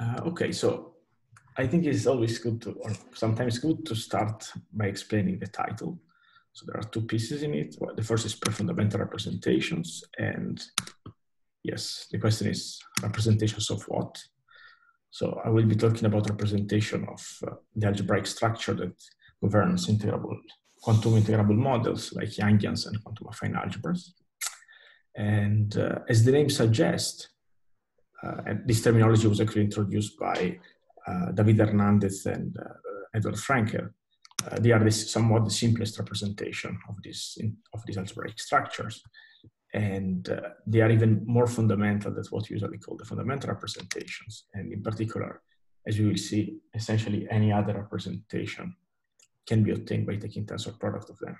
Uh, okay, so I think it's always good to, or sometimes good to start by explaining the title. So there are two pieces in it. Well, the first is pre-fundamental representations, and yes, the question is representations of what? So I will be talking about representation of uh, the algebraic structure that governs integrable, quantum integrable models like Yangians and quantum affine algebras. And uh, as the name suggests, and this terminology was actually introduced by uh, David Hernandez and uh, Edward Frenkel. Uh, they are this, somewhat the simplest representation of, this, of these algebraic structures. And uh, they are even more fundamental than what usually call the fundamental representations. And in particular, as you will see, essentially any other representation can be obtained by taking tensor product of them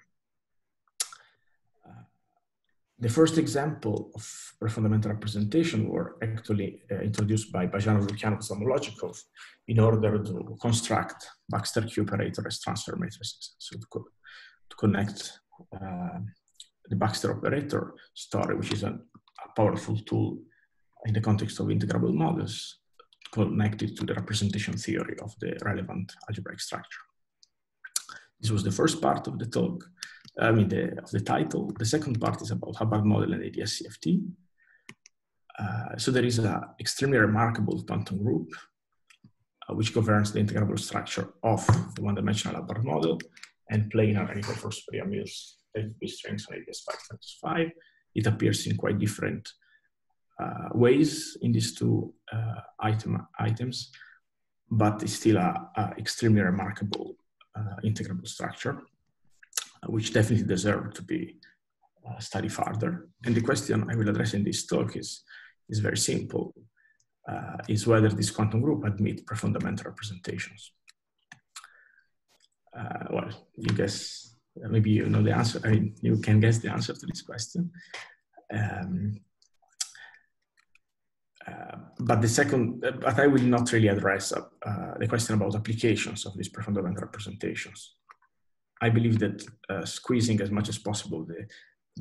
the first example of pre-fundamental representation were actually uh, introduced by Bazhanov, Lukyanov, Zamolodchikov in order to construct Baxter-Q operator as transfer matrices. So to, co to connect uh, the Baxter operator story, which is a, a, powerful tool in the context of integrable models, connected to the representation theory of the relevant algebraic structure. This was the first part of the talk. I mean, the, of the title. The second part is about Hubbard model and ADS-CFT. Uh, so there is an extremely remarkable quantum group uh, which governs the integrable structure of the one-dimensional Hubbard model and planar and for super Yang-Mills FB strings on ADS 5 It appears in quite different uh, ways in these two uh, item, items, but it's still an extremely remarkable uh, integrable structure which definitely deserve to be uh, studied further. And the question I will address in this talk is, is very simple, uh, is whether this quantum group admit pre-fundamental representations. Uh, well, you guess, maybe you know the answer, I mean, you can guess the answer to this question. Um, uh, but the second, uh, but I will not really address uh, the question about applications of these pre-fundamental representations. I believe that uh, squeezing as much as possible the,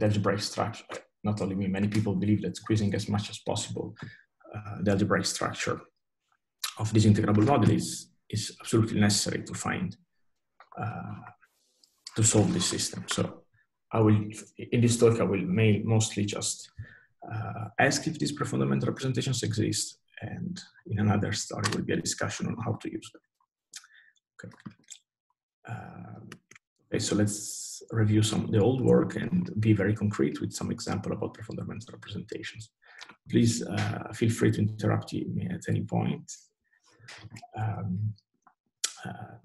algebraic structure, not only me, many people believe that squeezing as much as possible uh, the algebraic structure of this integrable model is, is absolutely necessary to find, uh, to solve this system. So I will, in this talk, I will mostly just uh, ask if these pre-fundamental representations exist and in another story will be a discussion on how to use them. Okay. Um, Okay, so let's review some of the old work and be very concrete with some example about pre-fundamental representations. Please uh, feel free to interrupt me at any point um, uh,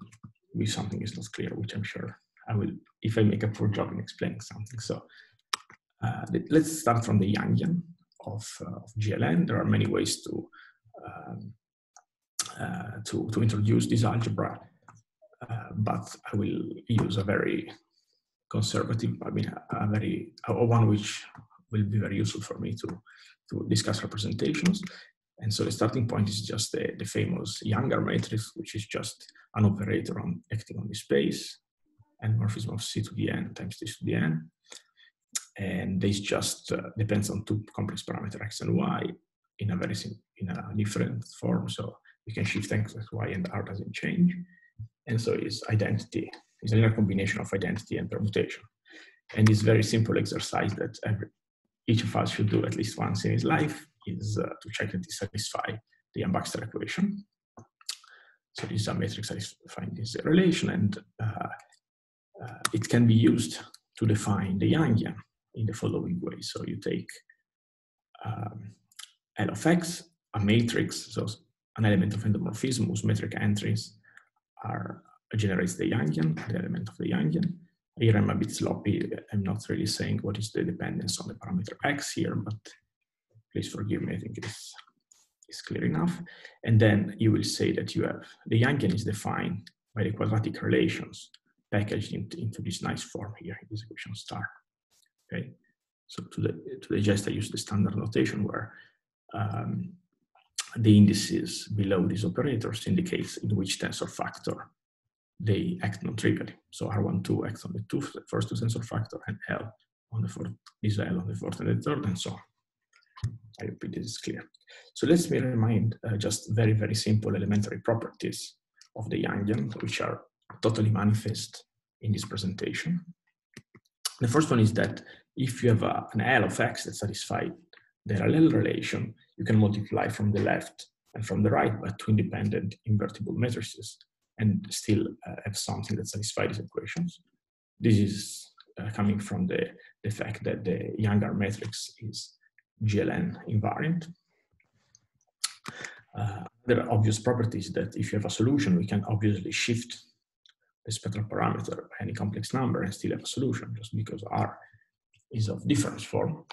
if something is not clear, which I'm sure I will, if I make a poor job in explaining something. So uh, let's start from the Yangian of, uh, of GLN. There are many ways to, um, uh, to, to introduce this algebra uh, but I will use a very conservative, I mean, a, very, a one which will be very useful for me to, to discuss representations. And so the starting point is just the, the famous Yang-R matrix, which is just an operator on acting on the space endomorphism of C to the n times this to the n. And this just uh, depends on two complex parameters x and y in a very in a different form. So we can shift x, y, and r doesn't change. And so is identity. It's a combination of identity and permutation. And this very simple exercise that every, each of us should do at least once in his life is uh, to check that it satisfies the Yang-Baxter equation. So this is a matrix satisfying this relation, and uh, uh, it can be used to define the Yangian in the following way. So you take um, L of x, a matrix, so an element of endomorphism whose metric entries are generates the Yangian, the element of the Yangian. Here I'm a bit sloppy. I'm not really saying what is the dependence on the parameter x here, but please forgive me. I think it's, it's clear enough. And then you will say that you have the Yangian is defined by the quadratic relations packaged into, into this nice form here, this equation star. Okay. So to the to digest, I use the standard notation where um, the indices below these operators indicates in which tensor factor they act non-trivially. So R12 acts on the two, first two tensor factor and L on the fourth, is L on the fourth and the third and so on. I hope this is clear. So let me remind uh, just very, very simple elementary properties of the Yangian, which are totally manifest in this presentation. The first one is that if you have a, an L of x that satisfies RLL relation, you can multiply from the left and from the right by two independent invertible matrices and still uh, have something that satisfies these equations. This is uh, coming from the, the fact that the Yang-R matrix is GLN invariant. Uh, there are obvious properties that if you have a solution, we can obviously shift the spectral parameter by any complex number and still have a solution just because R is of difference form.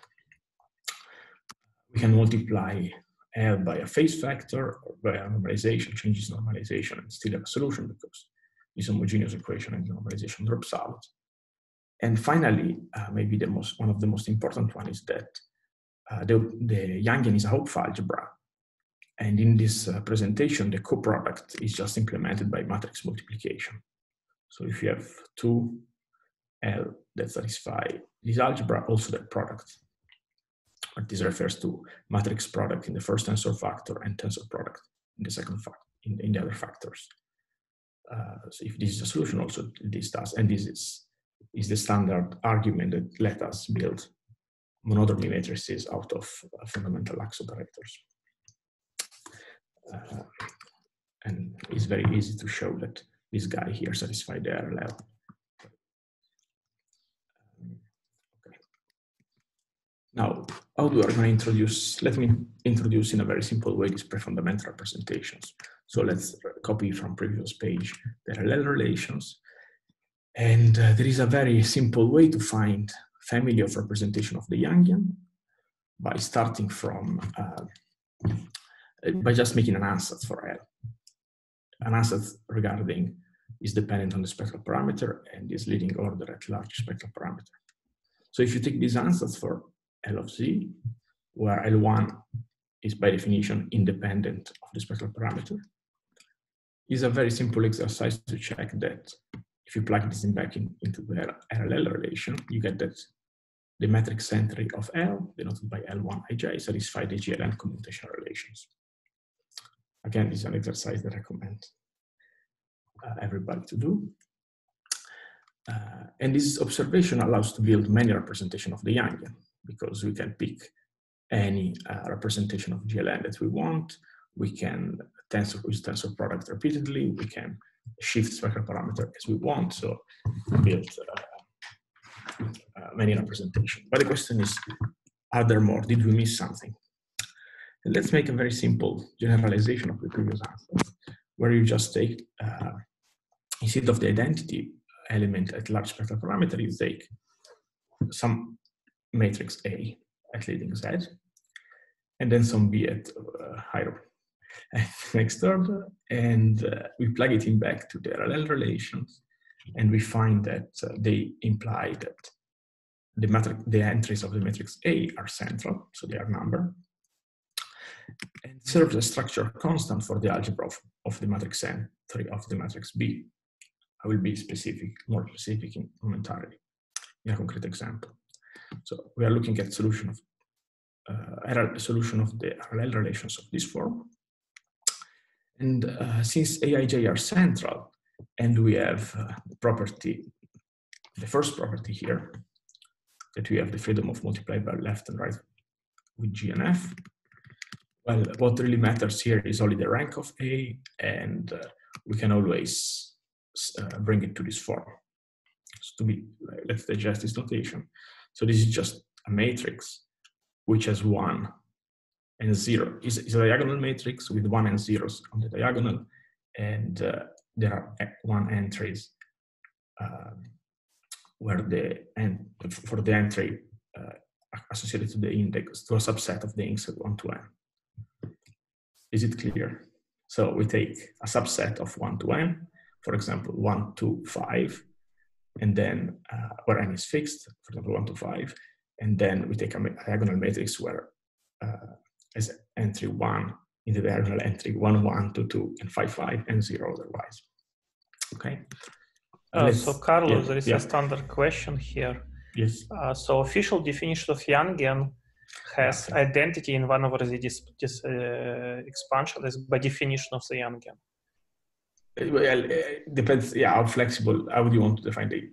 We can multiply L by a phase factor or by a normalization, changes normalization, and still have a solution because this homogeneous equation and the normalization drops out. And finally, uh, maybe the most one of the most important one is that uh, the, the Yangian is a Hopf algebra. And in this uh, presentation, the coproduct is just implemented by matrix multiplication. So if you have two L that satisfy this algebra, also that product. This refers to matrix product in the first tensor factor and tensor product in the second factor, in, in, the other factors. Uh, so if this is a solution, also this does, and this is, is the standard argument that let us build monodromy matrices out of uh, fundamental lax operators. Uh, and it's very easy to show that this guy here satisfies the RLL. Now, how do I going to introduce, let me introduce in a very simple way these prefundamental representations. So let's copy from previous page the RLL relations. And uh, there is a very simple way to find family of representation of the Yangian by starting from, uh, by just making an ansatz for L. An ansatz regarding is dependent on the spectral parameter and is leading order at large spectral parameter. So if you take this ansatz for L of Z, where L1 is by definition independent of the spectral parameter, is a very simple exercise to check that if you plug this in back in, into the RLL relation, you get that the matrix entry of L, denoted by L1 ij, satisfy the GLN commutation relations. Again, this is an exercise that I recommend uh, everybody to do. Uh, and this observation allows to build many representation of the Yangian because we can pick any uh, representation of GLN that we want. We can tensor use tensor product repeatedly. We can shift spectral parameter as we want. So build uh, uh, many representation. But the question is, are there more? Did we miss something? And let's make a very simple generalization of the previous ansatz, where you just take, uh, instead of the identity element at large spectral parameter, you take some matrix A at leading Z, and then some B at uh, higher next order, and uh, we plug it in back to the RLL relations, and we find that uh, they imply that the matrix, the entries of the matrix A are central, so they are number, and serves as structure constant for the algebra of, of the matrix entry of the matrix B. I will be specific, more specific in momentarily in a concrete example. So we are looking at solution of uh, solution of the RLL relations of this form. And uh, since Aij are central, and we have uh, the property, the first property here, that we have the freedom of multiply by left and right with G and F. Well, what really matters here is only the rank of A, and uh, we can always uh, bring it to this form. So to be, let's digest this notation. So this is just a matrix which has one and zero. It's, it's a diagonal matrix with one and zeros on the diagonal, and uh, there are one entries uh, where the and for the entry uh, associated to the index to a subset of the index one to n. Is it clear? So we take a subset of one to n, for example, one to five, and then uh, where n is fixed, for example, one to five, and then we take a, diagonal matrix where uh, as entry one in the diagonal entry one, one, two, two, and five, five, and zero otherwise. Okay. Uh, so Carlos, yeah, there is yeah. a standard question here. Yes. Uh, so official definition of Yangian has yeah. identity in one over the this uh, expansion is by definition of the Yangian. Well, it depends. Yeah, how flexible. How would you want to define the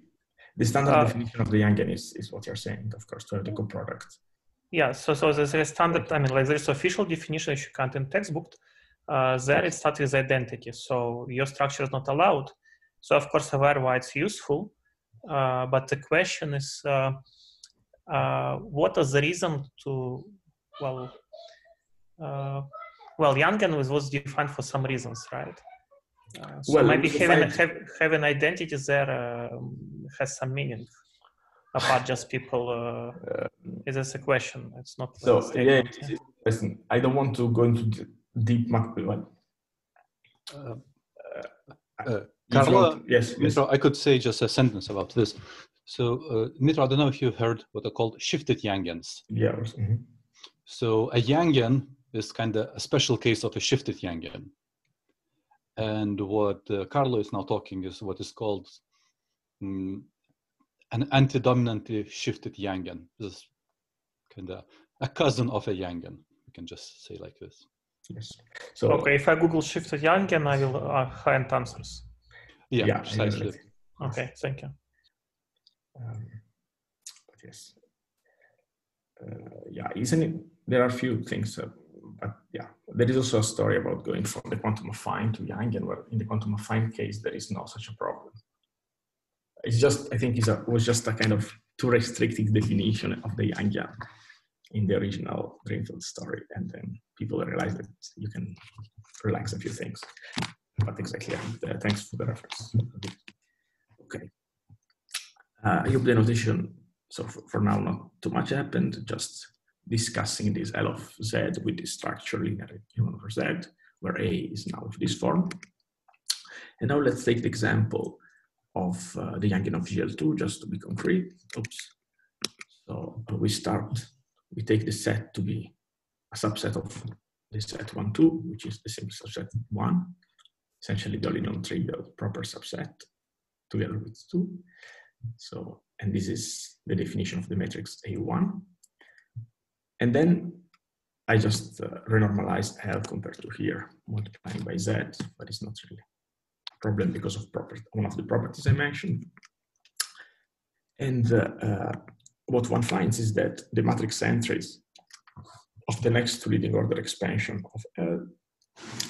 the standard uh, definition of the Yangian is, is what you're saying, of course, to have the coproduct. Yeah, so so there's a standard, I mean, like there's official definition that you can't in textbook. Uh, there it starts with identity. So your structure is not allowed. So of course, however, why it's useful. Uh, but the question is, uh, uh, what is the reason to, well, uh, well, Yangian was, was defined for some reasons, right? Uh, so well, maybe having, have, having identity there um, has some meaning apart just people uh, is this a question it's not so yeah listen i don't want to go into deep macro uh, uh, Carlo, yes, yes. I could say just a sentence about this. So, uh, Mitra, I don't know if you've heard what are called shifted Yangians. Yeah. Mm-hmm. So, a Yangian is kind of a special case of a shifted Yangian. And what uh, Carlo is now talking is what is called um, an anti-dominantly shifted Yangian. This is kind of a cousin of a Yangian. We can just say like this. Yes. So okay, if I Google shifted Yangian, I will uh, find answers. Yeah, yeah precisely. Okay, thank you. Um, yes. Uh, yeah, isn't it? There are a few things, uh, but yeah, there is also a story about going from the quantum affine to Yangian, where in the quantum affine case there is no such a problem it's just I think it was just a kind of too restrictive definition of the Yangian in the original Drinfeld story, and then people realized that you can relax a few things. But exactly, thanks for the reference. Okay, uh, I hope the notation. So for, for, now, not too much happened. Just discussing this L of Z with the structure linear over Z, where A is now of this form. And now let's take the example of uh, the Yangian of GL2, just to be concrete. Oops. So we start, we take the set to be a subset of the set 1, 2, which is the same subset 1, essentially the only non-trivial proper subset together with 2. So, and this is the definition of the matrix A1. And then I just uh, renormalized L compared to here, multiplying by Z, but it's not really a problem because of one of the properties I mentioned. And uh, uh, what one finds is that the matrix entries of the next to leading order expansion of L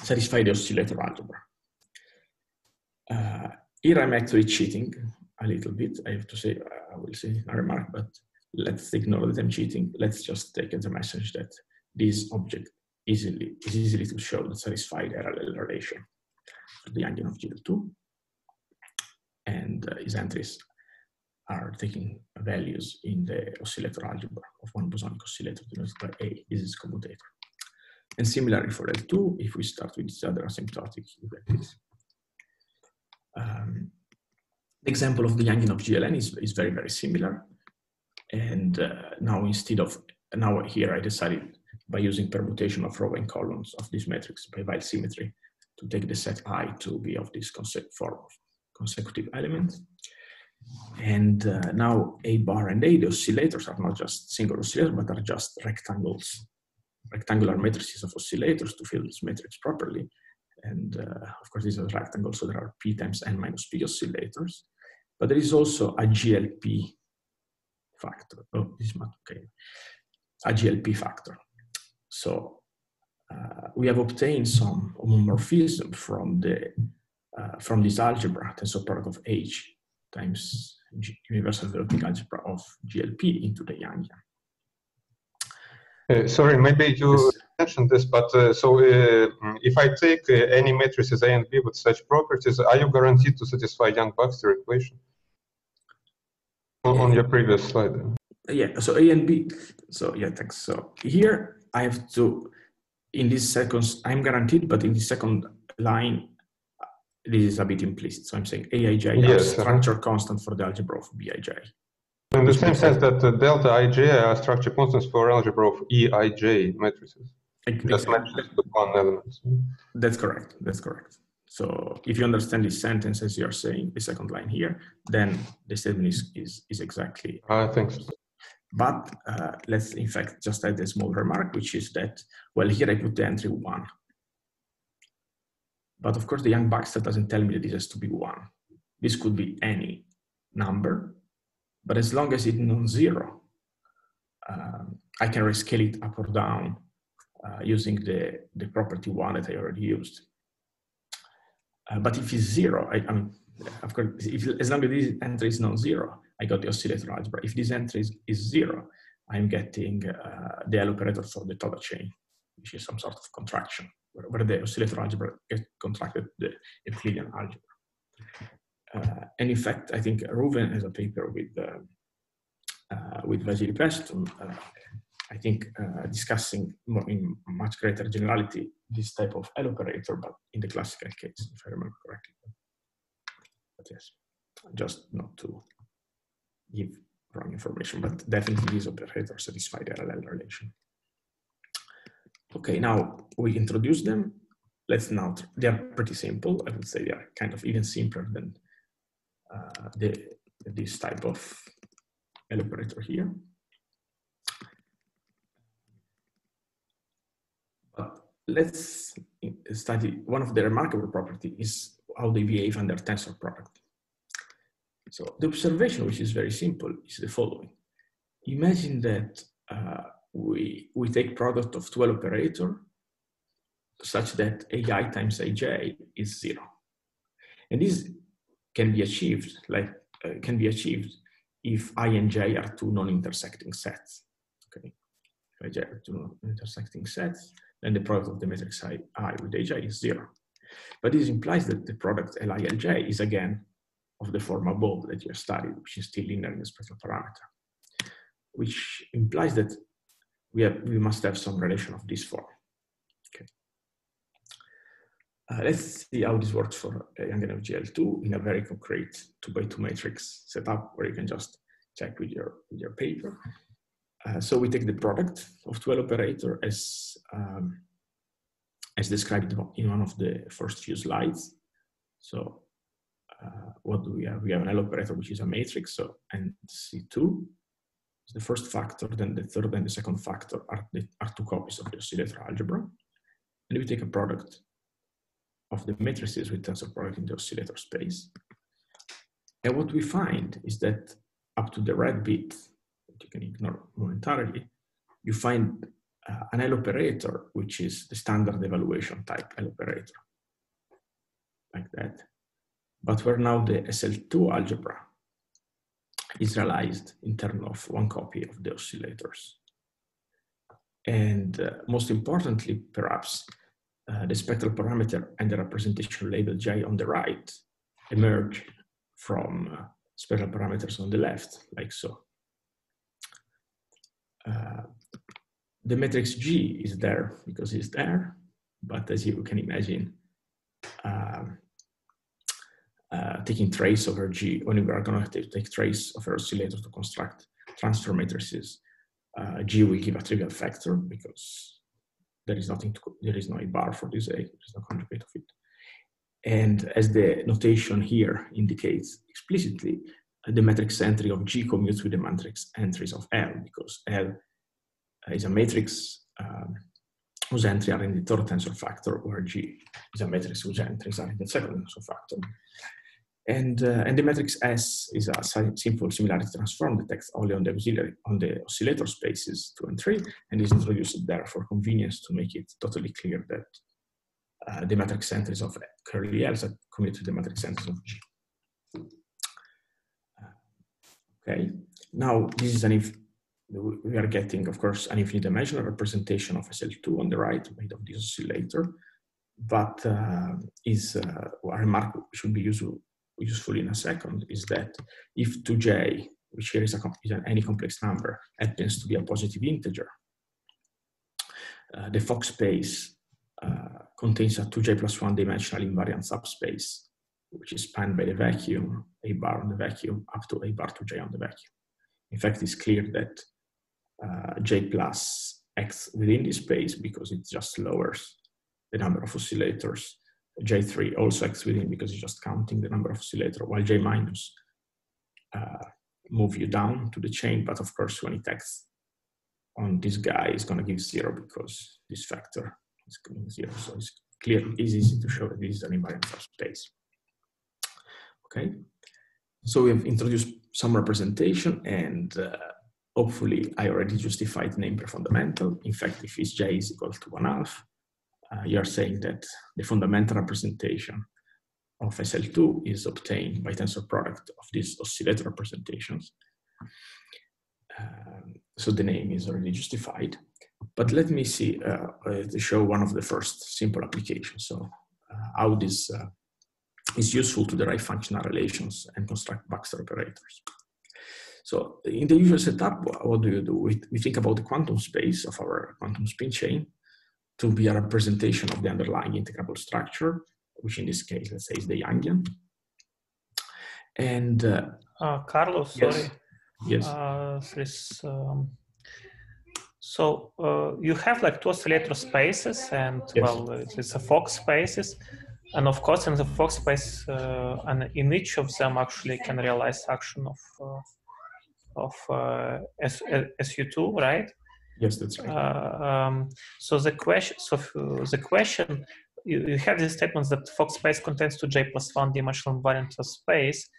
satisfy the oscillator algebra. Uh, here I'm actually cheating a little bit. I have to say, I will say a remark, but let's ignore that I'm cheating. Let's just take as a message that this object easily is easily to show the RLL relation the Yangian of GL2. And uh, his entries are taking values in the oscillator algebra of one bosonic oscillator denoted by A. This is commutator. And similarly for L2, if we start with this other asymptotic, you get this. Um, the example of the Yangian of GLN is, is very, very similar. And uh, now instead of, now here I decided by using permutation of row and columns of this matrix by Weyl symmetry to take the set I to be of this form consecutive elements. And uh, now A bar and A, the oscillators are not just single oscillators, but are just rectangles, rectangular matrices of oscillators to fill this matrix properly. And uh, of course, this is a rectangle, so there are P times N minus P oscillators. But there is also a GLP factor. Oh, this is not okay. A GLP factor. So uh, we have obtained some homomorphism from the uh, from this algebra, tensor product of H times G universal velotic algebra of GLP into the Yangian. Uh, sorry, maybe you yes. mentioned this, but uh, so uh, if I take uh, any matrices A and B with such properties, are you guaranteed to satisfy Yang-Baxter equation? On, your previous slide. Yeah, so A and B. So yeah, thanks. So here I have to in this second, I'm guaranteed, but in the second line, this is a bit implicit. So I'm saying Aij yes, structure constant for the algebra of Bij. In the same sense that uh, delta ij are structure constants for algebra of Eij matrices. Exactly. Just mentioned one element. That's correct. That's correct. So if you understand this sentence as you're saying, the second line here, then the statement is, is, is exactly. I think so. But uh, let's in fact just add a small remark, which is that, well, here I put the entry one. But of course, the Yang Baxter doesn't tell me that this has to be one. This could be any number, but as long as it's non-zero, um, I can rescale it up or down uh, using the, the property one that I already used. Uh, but if it's zero, I, I mean, of course, if, as long as this entry is not zero, I got the oscillator algebra. If this entry is, is zero, I'm getting uh, the L operator for the Toda chain, which is some sort of contraction, where, where the oscillator algebra gets contracted the Euclidean algebra. Uh, and in fact, I think Rouven has a paper with uh, uh, with Vasily Pestun, uh, I think discussing in much greater generality this type of L operator, but in the classical case, if I remember correctly. But yes, just not to give wrong information, but definitely these operators satisfy the LL relation. Okay, now we introduce them. Let's now, they are pretty simple. I would say they are kind of even simpler than uh, the, this type of L operator here. But let's study one of the remarkable property is how they behave under tensor product. So the observation, which is very simple, is the following. Imagine that uh, we, we take product of 12 operator such that ai times aj is zero. And this can be achieved, like uh, can be achieved if i and j are two non-intersecting sets. Okay, if ij are two non-intersecting sets, then the product of the matrix i, I with aj is zero. But this implies that the product LILJ is again of the form above that you have studied, which is still linear in the spectral parameter, which implies that we, have, we must have some relation of this form. Okay. Uh, let's see how this works for Yang of GL2 in a very concrete two by two matrix setup where you can just check with your, with your paper. Uh, so we take the product of 12 operator as, um, as described in one of the first few slides. So uh, what do we have? We have an L operator, which is a matrix. So and C2 is the first factor, then the third and the second factor are, the, are two copies of the oscillator algebra. And we take a product of the matrices with tensor product in the oscillator space. And what we find is that up to the red bit, you can ignore momentarily, you find uh, an L operator, which is the standard evaluation type L operator, like that. But where now the SL2 algebra is realized in terms of one copy of the oscillators. And uh, most importantly, perhaps, uh, the spectral parameter and the representation label J on the right emerge from uh, spectral parameters on the left, like so. Uh, the matrix G is there because it's there, but as you can imagine, um, uh, taking trace over G, when we are going to take trace of our oscillator to construct transfer matrices, uh, G will give a trivial factor because there is nothing to, there is no A bar for this A, there is no conjugate of it. And as the notation here indicates explicitly, the matrix entry of G commutes with the matrix entries of L because L is a matrix um, whose entries are in the third tensor factor, where G is a matrix whose entries are in the second tensor factor. And, uh, and the matrix S is a simple similarity transform that acts only on the auxiliary, on the oscillator spaces two and three, and is introduced there for convenience to make it totally clear that uh, the matrix entries of curly are commute to the matrix entries of G. Uh, okay, now this is an if we are getting, of course, an infinite dimensional representation of SL2 on the right made of this oscillator, but uh, is uh, a remark should be useful useful in a second is that if 2j, which here is, a, is an, any complex number, happens to be a positive integer, uh, the Fock space uh, contains a 2j plus 1 dimensional invariant subspace, which is spanned by the vacuum, a bar on the vacuum, up to a bar to J on the vacuum. In fact, it's clear that uh, j plus x within this space because it just lowers the number of oscillators J3 also acts within because it's just counting the number of oscillator, while J minus uh, move you down to the chain, but of course, when it acts on this guy, it's going to give zero because this factor is giving zero. So it's clear, it's easy to show that this is an invariant subspace. Okay, so we have introduced some representation and uh, hopefully I already justified the name pre-fundamental. In fact, if it's j is equal to one half, uh, you're saying that the fundamental representation of SL2 is obtained by tensor product of these oscillator representations. Um, so the name is already justified. But let me see uh, uh, to show one of the first simple applications. So uh, how this uh, is useful to derive functional relations and construct Baxter operators. So in the usual setup, what do you do? We, we think about the quantum space of our quantum spin chain to be a representation of the underlying integrable structure, which in this case, let's say is the Yangian. And uh, uh, Carlos, sorry. Yes. Uh, this, um, so uh, you have like two oscillator spaces, and Yes. well, it's a Fock spaces, and of course in the Fock space, uh, and in each of them actually can realize action of uh, of uh, S- SU2, right? yes, that's right. Uh, um, so the question, so uh, the question, you, you have these statements that Fock space contains two J plus one dimensional invariant of space.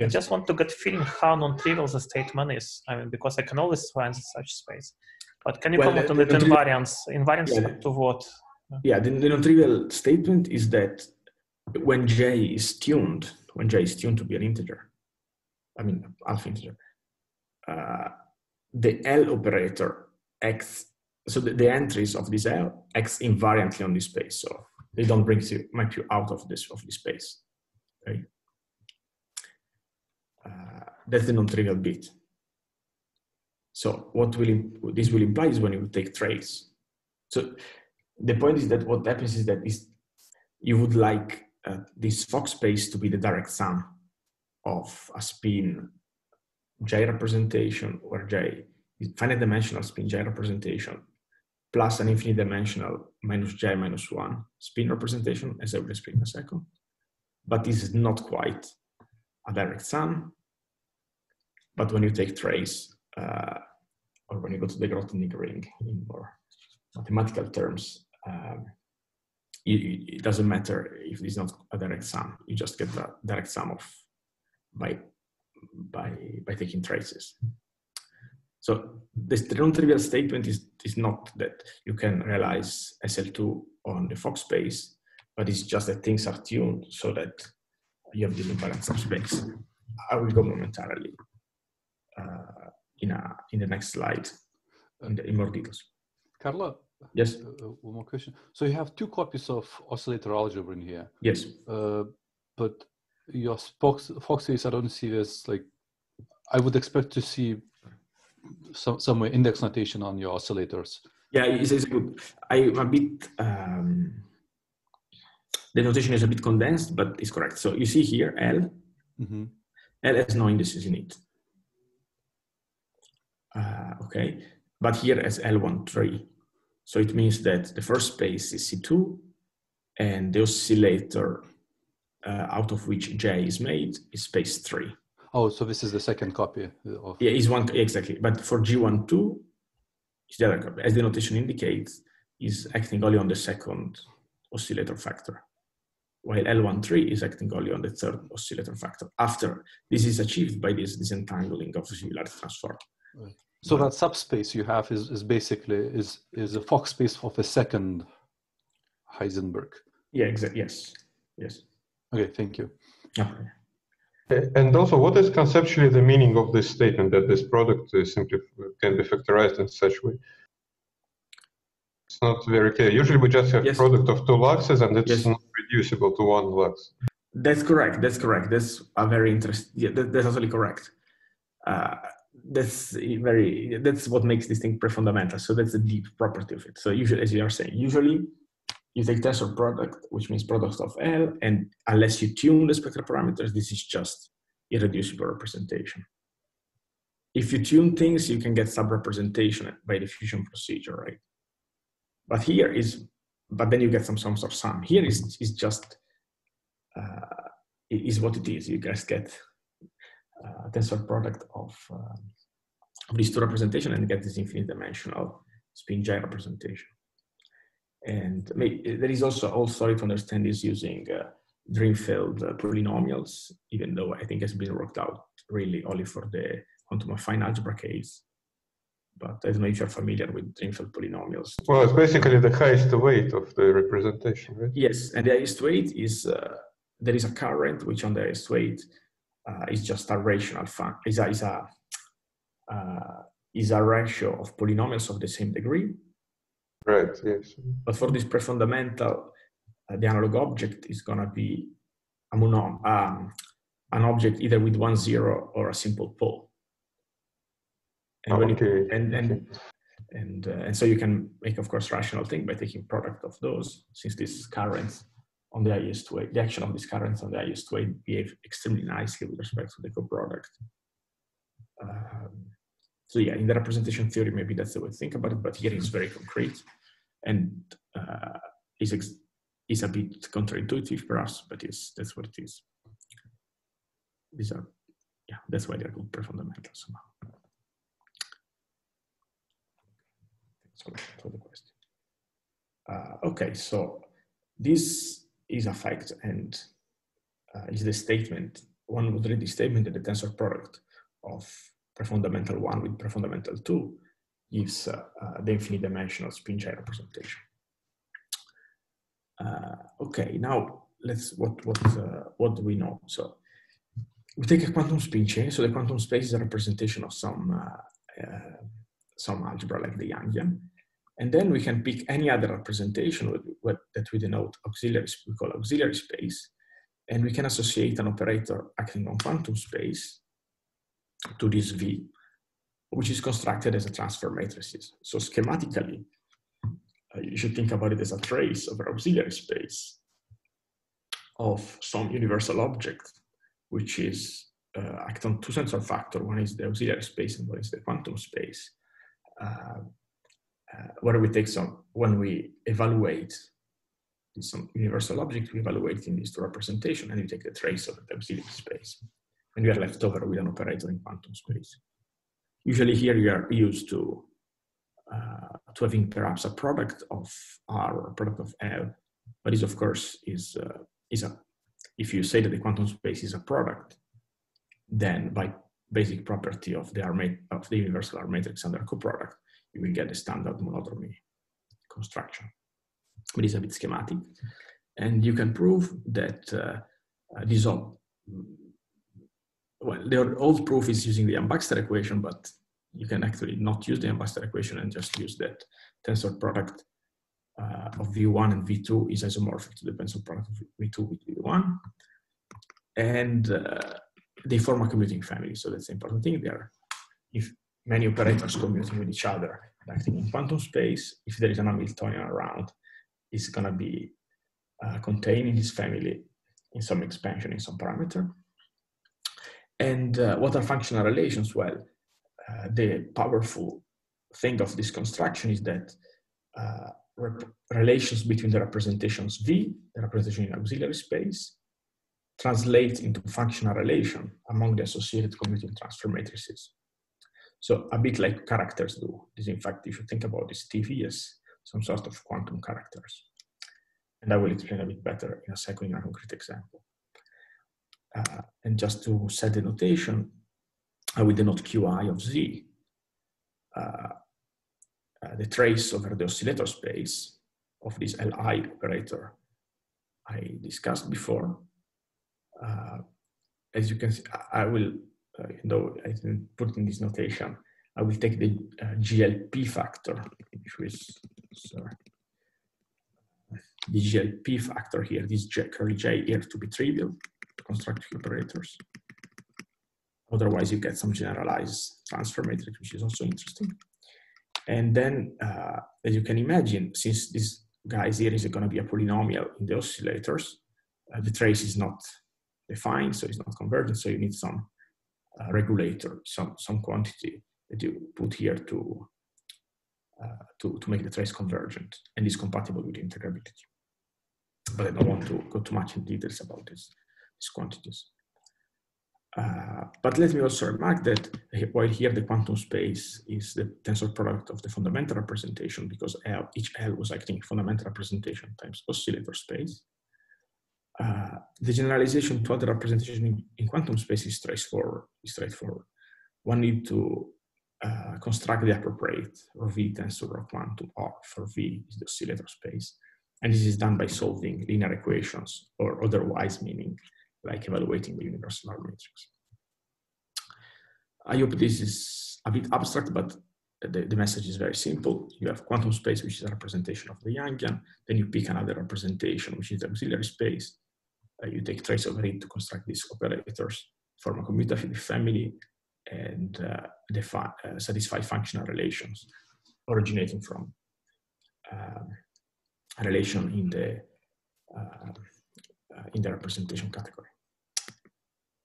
I just want to get feeling how non-trivial the statement is. I mean, because I can always find such space. But can you Well, comment the- on the the invariance? Invariance Yeah. to what? Yeah, the, the non-trivial statement is that when j is tuned, when j is tuned to be an integer, I mean alpha integer, uh, the L operator acts, so the, the entries of this L acts invariantly on this space, so they don't bring you, map you out of this of this space. Okay, uh, that's the non-trivial bit. So what will this will imply is when you take trace. So the point is that what happens is that you would like uh, this Fock space to be the direct sum of a spin J representation or J finite dimensional spin J representation plus an infinite dimensional minus J minus one spin representation, as I will explain in a second. But this is not quite a direct sum. But when you take trace, uh, or when you go to the Grothendieck ring in more mathematical terms, um, you- it doesn't matter if it's not a direct sum. You just get the direct sum of by by by taking traces. So this non-trivial statement is is not that you can realize SL2 on the Fock space, but it's just that things are tuned so that you have this invariant subspace. I will go momentarily uh, in a in the next slide in, the, in more details. Carlo, Yes, uh, uh, one more question. So you have two copies of oscillator algebra in here, yes. uh, but your Fock, Foxes I don't see as like, I would expect to see some somewhere index notation on your oscillators. Yeah, it's, it's good. I'm a bit. Um, the notation is a bit condensed, but it's correct. So you see here L. hmm L has no indices in it. Uh, okay, but here as L13. So it means that the first space is C2, and the oscillator uh, out of which J is made is space 3. Oh, so this is the second copy of. Yeah, is one exactly. But for G12, is the other copy. As the notation indicates, is acting only on the second oscillator factor, while L13 is acting only on the third oscillator factor. After this is achieved by this disentangling of the similarity transform. So that subspace you have is, is basically is is a Fock space of a second Heisenberg. Yeah, exactly. Yes, yes. Okay, thank you. Okay. And also, what is conceptually the meaning of this statement that this product uh, simply can be factorized in such way? It's not very clear. Usually, we just have Yes. product of two Laxes, and it's Yes. not reducible to one Lax. That's correct. That's correct. That's a very interesting. Yeah, that, that's absolutely correct. Uh, that's very. That's what makes this thing pre-fundamental. So that's the deep property of it. So usually, as you are saying, usually you take tensor product, which means product of L, and unless you tune the spectral parameters, this is just irreducible representation. If you tune things, you can get sub-representation by the fusion procedure, right? But here is, but then you get some sums of sum. Here is is just uh, is what it is. You guys get uh, tensor product of, uh, of these two representation and get this infinite dimensional spin gyre representation. And there is also also to understand this using uh, Drinfeld uh, polynomials, even though I think it's been worked out really only for the quantum affine algebra case. But I don't know if you're familiar with Drinfeld polynomials. Well, it's basically the highest weight of the representation, right? Yes, and the highest weight is uh, there is a current which on the highest weight uh, is just a rational fun is a is a uh, is a ratio of polynomials of the same degree. Right. Yes. But for this prefundamental, uh, the analog object is going to be a monom, um, an object either with one zero or a simple pole. And okay. You, and and and uh, and so you can make, of course, rational thing by taking product of those, since these currents on the highest weight, the action of these currents on the highest weight behave extremely nicely with respect to the coproduct. Um, so yeah, in the representation theory, maybe that's the way to think about it, but here it's very concrete and uh, is is a bit counterintuitive perhaps, but it's, that's what it is. These are, yeah, that's why they're called pre-fundamental somehow. the question. Uh, okay, so this is a fact and uh, is the statement, one would read the statement that the tensor product of prefundamental 1 with prefundamental 2 gives uh, uh, the infinite dimensional spin gyre representation. Uh, okay, now let's what what uh, what do we know? So we take a quantum spin chain. So the quantum space is a representation of some uh, some algebra like the Yangian, and then we can pick any other representation with, with, that we denote auxiliary we call auxiliary space, and we can associate an operator acting on quantum space to this V, which is constructed as a transfer matrices. So schematically, uh, you should think about it as a trace over auxiliary space of some universal object, which is uh, act on two central factor. One is the auxiliary space and one is the quantum space. Uh, uh, where we take some, when we evaluate some universal object, we evaluate in two representation and we take the trace of the auxiliary space. And we are left over with an operator in quantum space. Usually here you are used to uh, to having perhaps a product of R or a product of L, but this of course is, uh, is a, if you say that the quantum space is a product, then by basic property of the, R of the universal R matrix under coproduct, you will get the standard monodromy construction. But it's a bit schematic. And you can prove that uh, uh, this well, the old proof is using the Yang-Baxter equation, but you can actually not use the Yang-Baxter equation and just use that tensor product uh, of V1 and V2 is isomorphic to the tensor product of V2 with V1. And uh, they form a commuting family. So that's the important thing there. If many operators commuting with each other acting in quantum space, if there is an Hamiltonian around, it's going to be uh, contained in this family in some expansion in some parameter. And uh, what are functional relations? Well, uh, the powerful thing of this construction is that uh, relations between the representations V, the representation in auxiliary space, translate into functional relation among the associated commuting transfer matrices. So a bit like characters do. This, in fact, if you think about this TV as some sort of quantum characters. And I will explain a bit better in a second in a concrete example. Uh, and just to set the notation, I will denote Qi of Z, uh, uh, the trace over the oscillator space of this Li operator I discussed before. Uh, as you can see, I will, though I didn't put in this notation, I will take the uh, GLP factor, which is, sorry, the GLP factor here, this J, curly J here to be trivial, constructive operators. Otherwise, you get some generalized transfer matrix, which is also interesting. And then, uh, as you can imagine, since this guy here is going to be a polynomial in the oscillators, uh, the trace is not defined, so it's not convergent. So you need some regulator, some some quantity that you put here to uh, to to make the trace convergent and is compatible with integrability. But I don't want to go too much in details about this, these quantities. Uh, but let me also remark that while here the quantum space is the tensor product of the fundamental representation because L, each L was acting fundamental representation times oscillator space, uh, the generalization to other representation in, in, quantum space is straightforward. Is straightforward. One need to uh, construct the appropriate V tensor of quantum R for V is the oscillator space. And this is done by solving linear equations or otherwise meaning like evaluating the universal R matrix. I hope this is a bit abstract, but the, the message is very simple. You have quantum space, which is a representation of the Yangian. Then you pick another representation, which is the auxiliary space. You take trace over it to construct these operators, form a commutative family, and uh, define, uh, satisfy functional relations originating from um, a relation in the uh, in the representation category.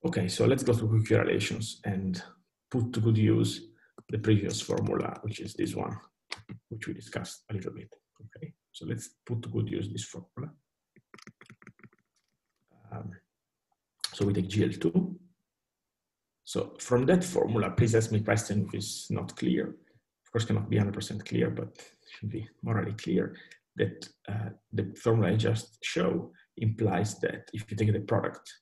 Okay, so let's go to QQ relations and put to good use the previous formula, which is this one, which we discussed a little bit. Okay, so let's put to good use this formula. So we take GL2. So from that formula, please ask me question if it's not clear. Of course, it cannot be 100% clear, but it should be morally clear that uh, the formula I just show implies that if you take the product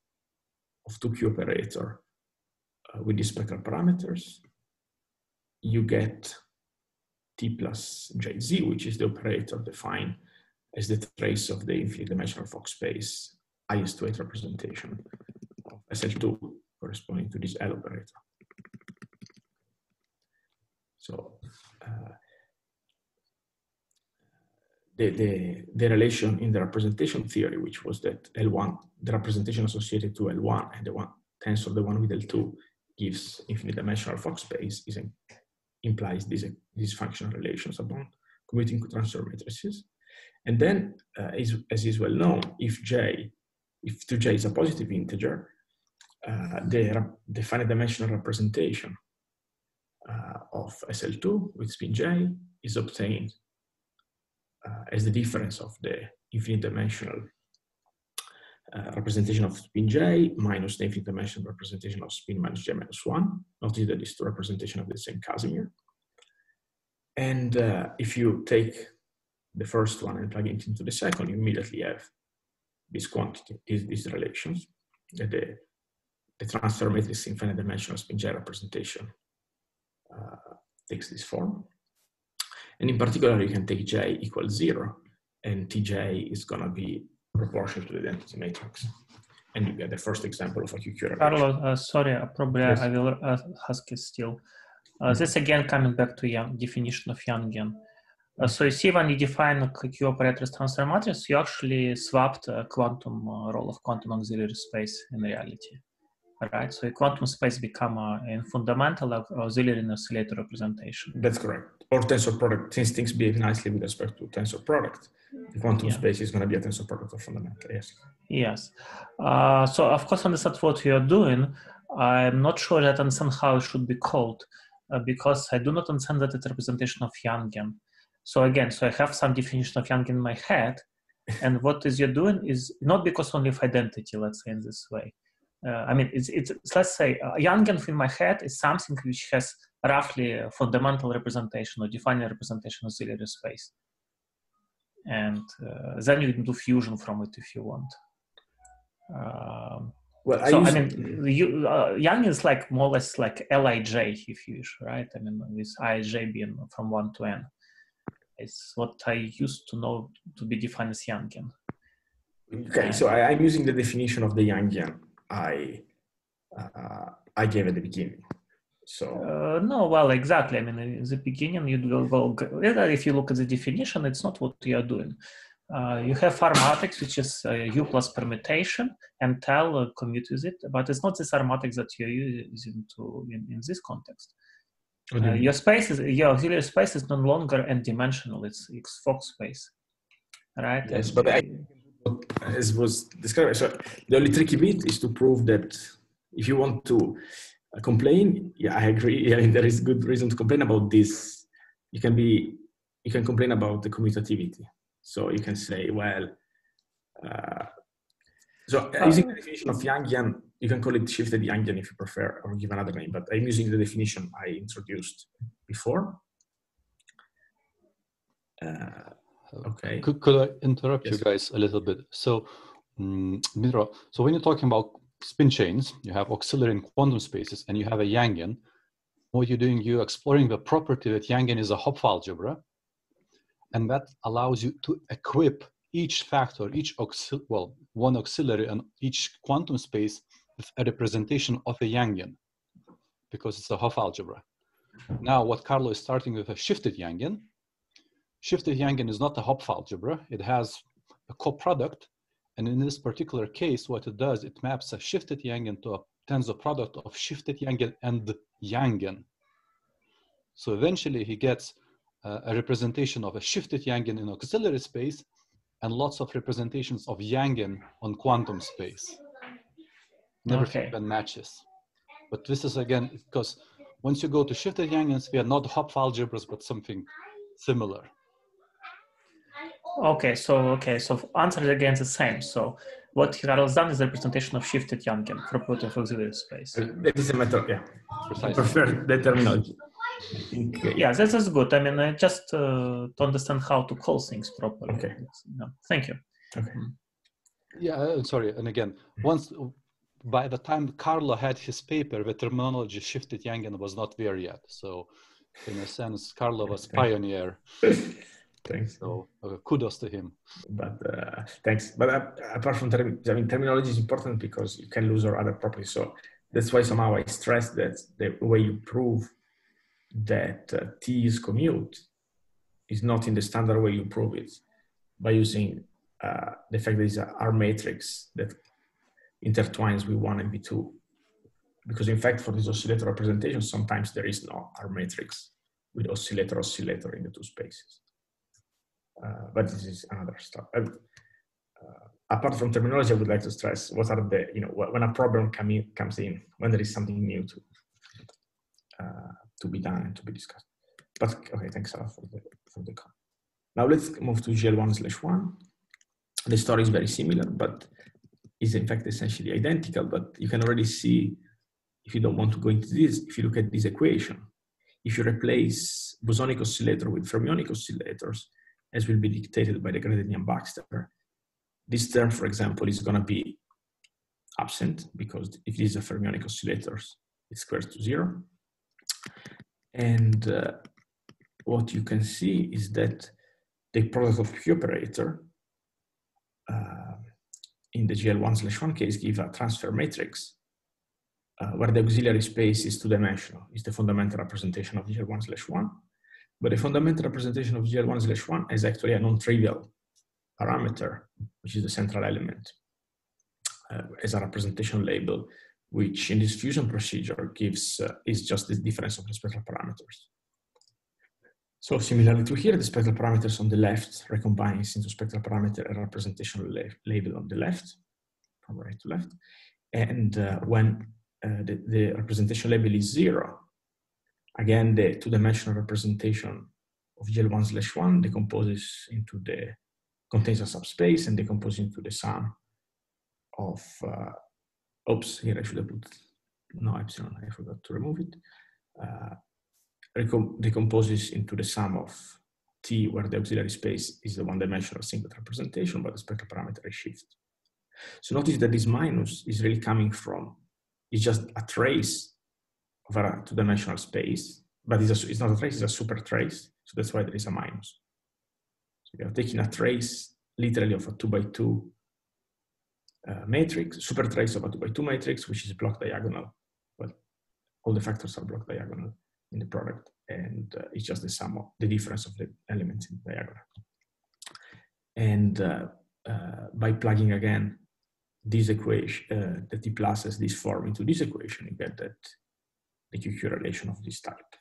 of two Q operator uh, with these spectral parameters, you get T plus JZ, which is the operator defined as the trace of the infinite dimensional Fock space highest weight representation of SL2 corresponding to this L operator. So uh, the, the, the relation in the representation theory, which was that L1, the representation associated to L1 and the one tensor, the one with L2, gives infinite dimensional Fock space, is implies these, these functional relations among commuting transfer matrices. And then, uh, as is well known, if J, if 2J is a positive integer, the, the finite dimensional representation uh, of SL2 with spin J is obtained uh, as the difference of the infinite dimensional uh, representation of spin j minus the infinite dimensional representation of spin minus j minus 1. Notice that these the representation of the same Casimir. And uh, if you take the first one and plug it into the second, you immediately have this quantity, these, these relations. The, the transfer matrix infinite dimensional spin j representation uh, takes this form. And in particular, you can take J equals zero and Tj is gonna be proportional to the identity matrix. And you get the first example of a QQ Carlo, uh, sorry, uh, probably yes. I will uh, ask it still. Uh, this again coming back to Young, definition of Yangian. Uh, so you see when you define Q operator's transfer matrix, you actually swapped a quantum uh, role of quantum auxiliary space in reality right? So a quantum space become a, a fundamental auxiliary and oscillator representation. That's correct. Or tensor product, since things behave nicely with respect to tensor product, the quantum yeah. space is going to be a tensor product of fundamental, yes. Yes. Uh, so of course, understand what you are doing. I'm not sure that understand how it should be called uh, because I do not understand that it's representation of Yangian. So again, so I have some definition of Yangian in my head, and what is you're doing is not because only of identity, let's say in this way, I mean, it's, it's, let's say a Yangian in my head is something which has roughly a fundamental representation or defining representation of auxiliary space. And uh, then you can do fusion from it if you want. Um, well, I so I mean, you, uh, is like more or less like Lij, if you wish, right? I mean, with Ij being from one to n. It's what I used to know to be defined as Yangian. Okay, so I, am using the definition of the Yangian I uh, I gave at the beginning. So uh, no, well, exactly. I mean, in the beginning, you will go. If you look at the definition, it's not what you are doing. Uh, you have R which is uh, U plus permutation, and tell uh, commute with it, but it's not this R that you're using to in, in this context. Uh, your space is your auxiliary space is no longer n-dimensional; it's X Fock space, right? Yes, and, but I, as was described. So the only tricky bit is to prove that if you want to uh, complain, yeah, I agree. I mean, there is good reason to complain about this. You can be, you can complain about the commutativity. So you can say, well, uh, So uh, using the definition of Yangian, you can call it shifted Yangian if you prefer, or give another name, but I'm using the definition I introduced before. Uh, okay. Could, could I interrupt Yes. you guys a little bit? So, um, so when you're talking about spin chains, you have auxiliary and quantum spaces, and you have a Yangian. What you're doing, you're exploring the property that Yangian is a Hopf algebra, and that allows you to equip each factor, each auxil- well, one auxiliary and each quantum space with a representation of a Yangian, because it's a Hopf algebra. Now, what Carlo is starting with a shifted Yangian. Shifted Yangian is not a Hopf algebra. It has a coproduct. And in this particular case, what it does, it maps a shifted Yangian to a tensor product of shifted Yangian and Yangian. So eventually he gets uh, a representation of a shifted Yangian in auxiliary space and lots of representations of Yangian on quantum space. Everything Okay. then matches. But this is again, because once you go to shifted Yangians, we are not Hopf algebras, but something similar. Okay, so okay, so answer is again the same. So what Carl's done is the representation of shifted Yangian property of auxiliary space. Uh, That is a matter, yeah. I prefer the terminology. I think, uh, Yeah, that is good. I mean, uh, just uh, to understand how to call things properly. Okay. Yeah, thank you. Okay. Yeah, uh, sorry. And again, once by the time Carlo had his paper, the terminology shifted Yangian was not there yet. So, in a sense, Carlo was Okay. pioneer. Thanks. So, uh, kudos to him. But uh, thanks. But uh, apart from term, I mean, terminology is important because you can lose our other properties. So that's why somehow I stress that the way you prove that uh, T is commute is not in the standard way you prove it by using uh, the fact that it's a R matrix that intertwines with one and V2. Because in fact, for this oscillator representation, sometimes there is no R matrix with oscillator oscillator in the two spaces. But this is another stuff. Uh, uh, apart from terminology, I would like to stress what are the, you know, wh- when a problem come in, comes in, when there is something new to, uh, to be done and to be discussed. But okay, thanks a lot for the, for the comment. Now let's move to GL1 slash 1. The story is very similar, but is in fact essentially identical. But you can already see, if you don't want to go into this, if you look at this equation, if you replace bosonic oscillator with fermionic oscillators, as will be dictated by the graded Yang-Baxter, this term, for example, is going to be absent because if this is a fermionic oscillator, it squares to zero. And uh, what you can see is that the product of Q operator uh, in the GL1 slash 1 case give a transfer matrix uh, where the auxiliary space is two-dimensional, is the fundamental representation of GL1 slash 1. But the fundamental representation of GL1 slash 1 is actually a non-trivial parameter, which is the central element, uh, as a representation label, which in this fusion procedure gives uh, is just the difference of the spectral parameters. So similarly to here, the spectral parameters on the left recombines into spectral parameter and representation la label on the left, from right to left. And uh, when uh, the, the representation label is zero, again, the two-dimensional representation of GL1 slash 1 decomposes into the, contains a subspace and decomposes into the sum of, uh, oops, here I should have put no epsilon, I forgot to remove it. Uh, decomposes into the sum of T where the auxiliary space is the one-dimensional singlet representation, but the spectral parameter is shift. So notice that this minus is really coming from, it's just a trace of a two-dimensional space, but it's, a, it's not a trace, it's a super trace. So that's why there is a minus. So we are taking a trace literally of a two by two uh, matrix, super trace of a two by two matrix, which is block diagonal. Well, all the factors are block diagonal in the product, and uh, it's just the sum of the difference of the elements in the diagonal. And uh, uh, by plugging again this equation, uh, the t pluses, this form into this equation, you get that the QQ relation of this type.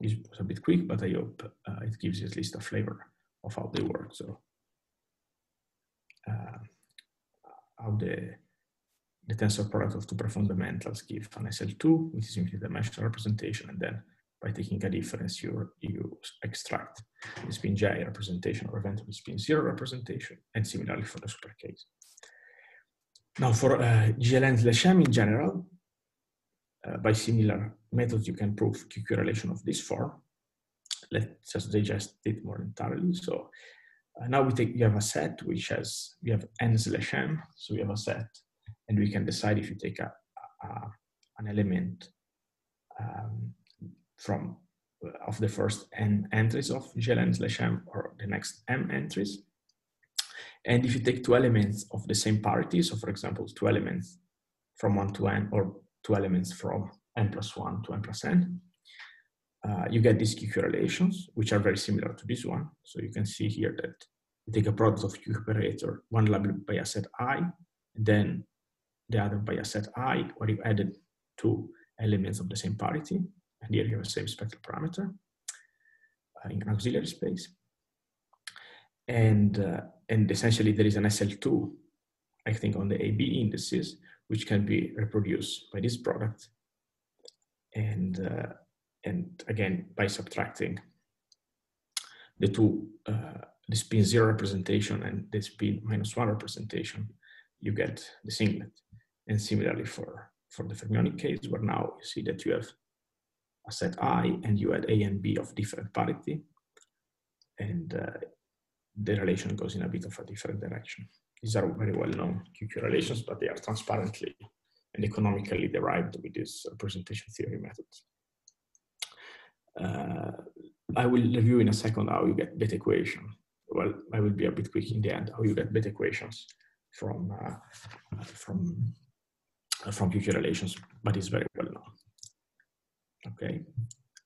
This was a bit quick, but I hope uh, it gives you at least a flavor of how they work. So uh, how the the tensor product of two fundamentals give an SL2, which is simply the dimensional representation, and then by taking a difference, you, you extract the spin j representation or eventually spin zero representation, and similarly for the super case. Now for uh, GLN slash M in general, by similar methods, you can prove Q correlation of this form. Let's just digest it more entirely. So uh, now we take, we have a set which has, we have N slash M. So we have a set and we can decide if you take a, a an element um, from uh, of the first n entries of gln slash m or the next m entries. And if you take two elements of the same parity, so for example, two elements from 1 to n or two elements from n plus 1 to n plus n, uh, you get these Q correlations, which are very similar to this one. So you can see here that you take a product of Q operator, one labeled by a set i, then the other by a set i, where you added two elements of the same parity. And here you have the same spectral parameter uh, in auxiliary space. And, uh, and essentially there is an SL2 acting on the AB indices, which can be reproduced by this product. And, uh, and again, by subtracting the two, uh, the spin zero representation and the spin minus one representation, you get the singlet. And similarly for, for the fermionic case, where now you see that you have a set I and you add A and B of different parity. And uh, the relation goes in a bit of a different direction. These are very well known QQ relations, but they are transparently and economically derived with this representation theory methods. Uh, I will review in a second how you get Bethe equation. Well, I will be a bit quick in the end, how you get Bethe equations from, uh, from, uh, from QQ relations, but it's very well known. Okay.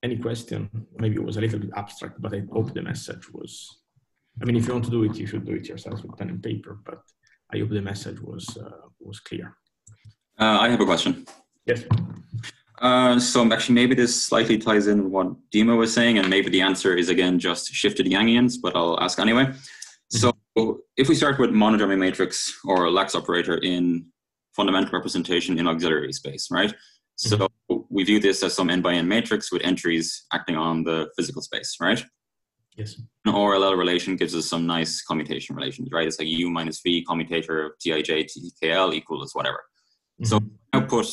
Any question? Maybe it was a little bit abstract, but I hope the message was. I mean, if you want to do it, you should do it yourself with pen and paper. But I hope the message was uh, was clear. Uh, I have a question. Yes. Uh, so actually, maybe this slightly ties in with what Dima was saying, and maybe the answer is again just shifted Yangians, but I'll ask anyway. Mm-hmm. So if we start with monodromy matrix or lax operator in fundamental representation in auxiliary space, right? So mm-hmm. we view this as some n by n matrix with entries acting on the physical space, right? Yes. An ORLL relation gives us some nice commutation relations, right? It's like u minus v commutator of tij tkl equals whatever. Mm-hmm. So I put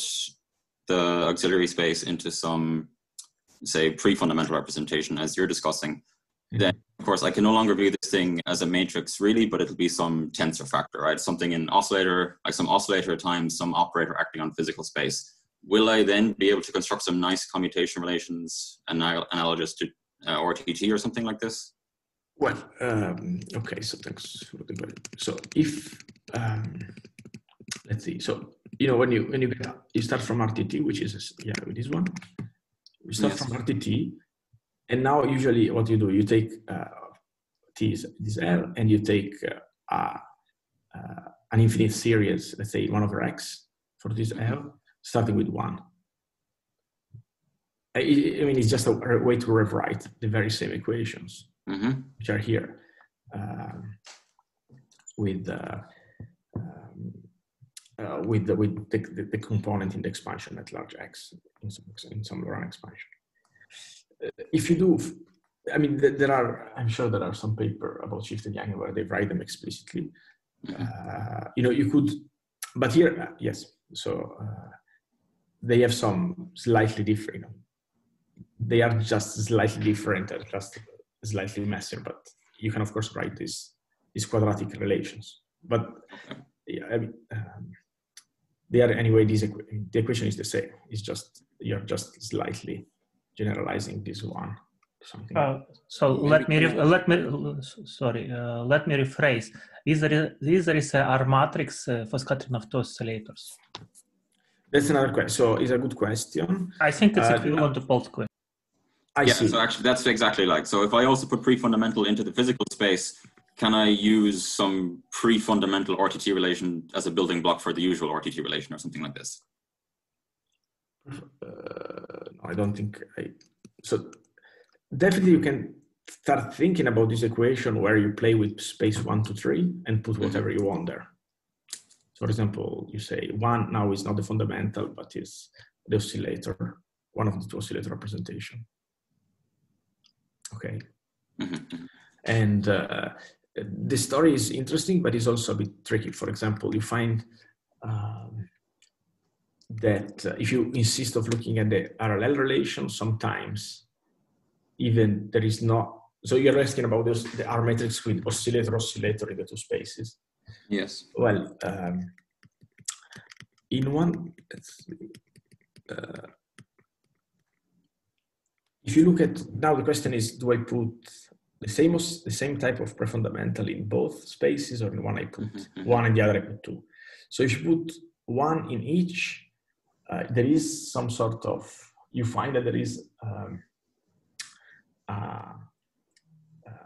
the auxiliary space into some, say, pre-fundamental representation as you're discussing. Then, of course, I can no longer view this thing as a matrix really, but it'll be some tensor factor, right? Something in oscillator, like some oscillator times some operator acting on physical space will I then be able to construct some nice commutation relations analogous to uh, RTT or something like this? Well, um, okay, so thanks for the question. So if, um, let's see, so, you know, when you, when you get, you start from RTT, which is, yeah, with this one, you start yes. from RTT, and now usually what you do, you take uh, T is this L, and you take uh, uh, an infinite series, let's say one over X for this L, starting with one. I, I mean, it's just a, way to rewrite the very same equations, mm-hmm. which are here um, with uh, um, uh, with the, with the, the, the, component in the expansion at large x in some in some Laurent expansion. Uh, if you do, I mean, there are I'm sure there are some paper about shifted Yang where they write them explicitly. Mm-hmm. Uh, you know, you could, but here, uh, yes. So uh, they have some slightly different. You know, they are just slightly different and just slightly messier. But you can of course write these these quadratic relations. But yeah, I mean, um, they are anyway. These equ- the equation is the same. It's just you're just slightly generalizing this one. Something. Uh, so Maybe let me re- let me sorry uh, let me rephrase. Is there is there is a R matrix uh, for scattering of two oscillators? That's another question. So it's a good question. I think it's uh, equivalent to Paul's question. I yeah, see. so actually that's exactly like, so if I also put pre-fundamental into the physical space, can I use some pre-fundamental RTT relation as a building block for the usual RTT relation or something like this? Uh, no, I don't think I, so definitely you can start thinking about this equation where you play with space one to three and put mm-hmm. whatever mm-hmm. you want there for example, you say one now is not the fundamental, but is the oscillator, one of the two oscillator representation. Okay. Mm-hmm. And uh, the story is interesting, but it's also a bit tricky. For example, you find um, that uh, if you insist of looking at the RLL relation, sometimes even there is not. So you're asking about this, the R matrix with oscillator oscillator in the two spaces. Yes. Well, um, in one, uh, if you look at now, the question is: Do I put the same the same type of prefundamental in both spaces, or in one I put Mhm, mhm. one and the other I put two? So if you put one in each, uh, there is some sort of you find that there is um, uh,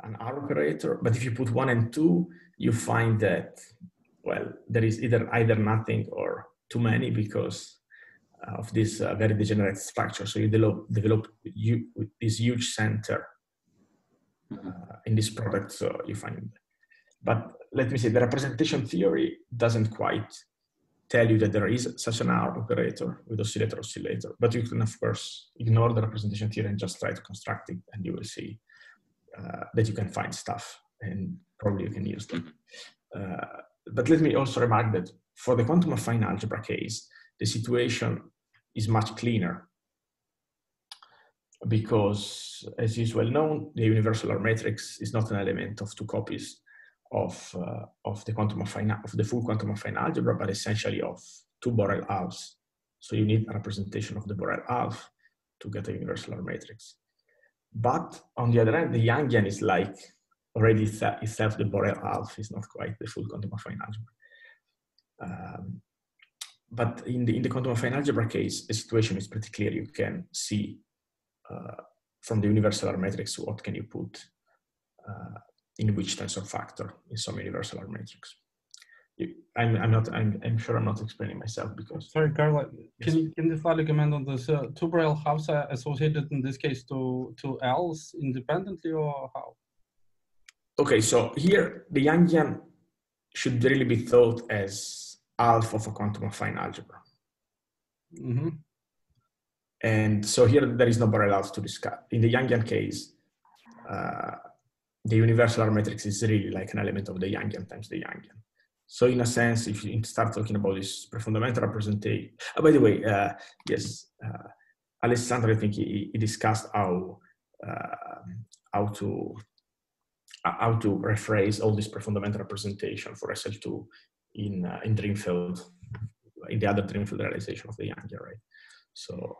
an R operator, but if you put one and two, you find that well there is either either nothing or too many because of this uh, very degenerate structure. So you develop develop you, with this huge center Mhm. uh, in this product. So you find, but let me say the representation theory doesn't quite tell you that there is such an R operator with oscillator oscillator, but you can of course ignore the representation theory and just try to construct it, and you will see uh, that you can find stuff and probably you can use them. Uh, but let me also remark that for the quantum affine algebra case, the situation is much cleaner because, as is well known, the universal R matrix is not an element of two copies of, uh, of the quantum affine, of the full quantum affine algebra, but essentially of two Borel halves. So you need a representation of the Borel half to get a universal R matrix. But on the other hand, the Yangian is like already itself the Borel half is not quite the full quantum affine algebra. Um, but in the in the quantum affine algebra case, the situation is pretty clear. You can see uh, from the universal R matrix what can you put uh, in which tensor factor in some universal R matrix. You, I'm, I'm not. I'm, I'm sure I'm not explaining myself because. Sorry, Carlo, Yes. can you can you slightly comment on this? Uh, two Borel halves are associated in this case to to L's independently or how? Okay, so here the Yangian should really be thought as half of a quantum affine algebra. hmm And so here there is no Borel half to discuss. In the Yangian case, uh, the universal R matrix is really like an element of the Yangian times the Yangian. So in a sense, if you start talking about this prefundamental representation, oh, by the way, uh, yes, uh, Alessandro, I think he, he discussed how uh, how to how to rephrase all this prefundamental representation for SL2 in uh, in Drinfeld, in the other Drinfeld realization of the Yangian, right? So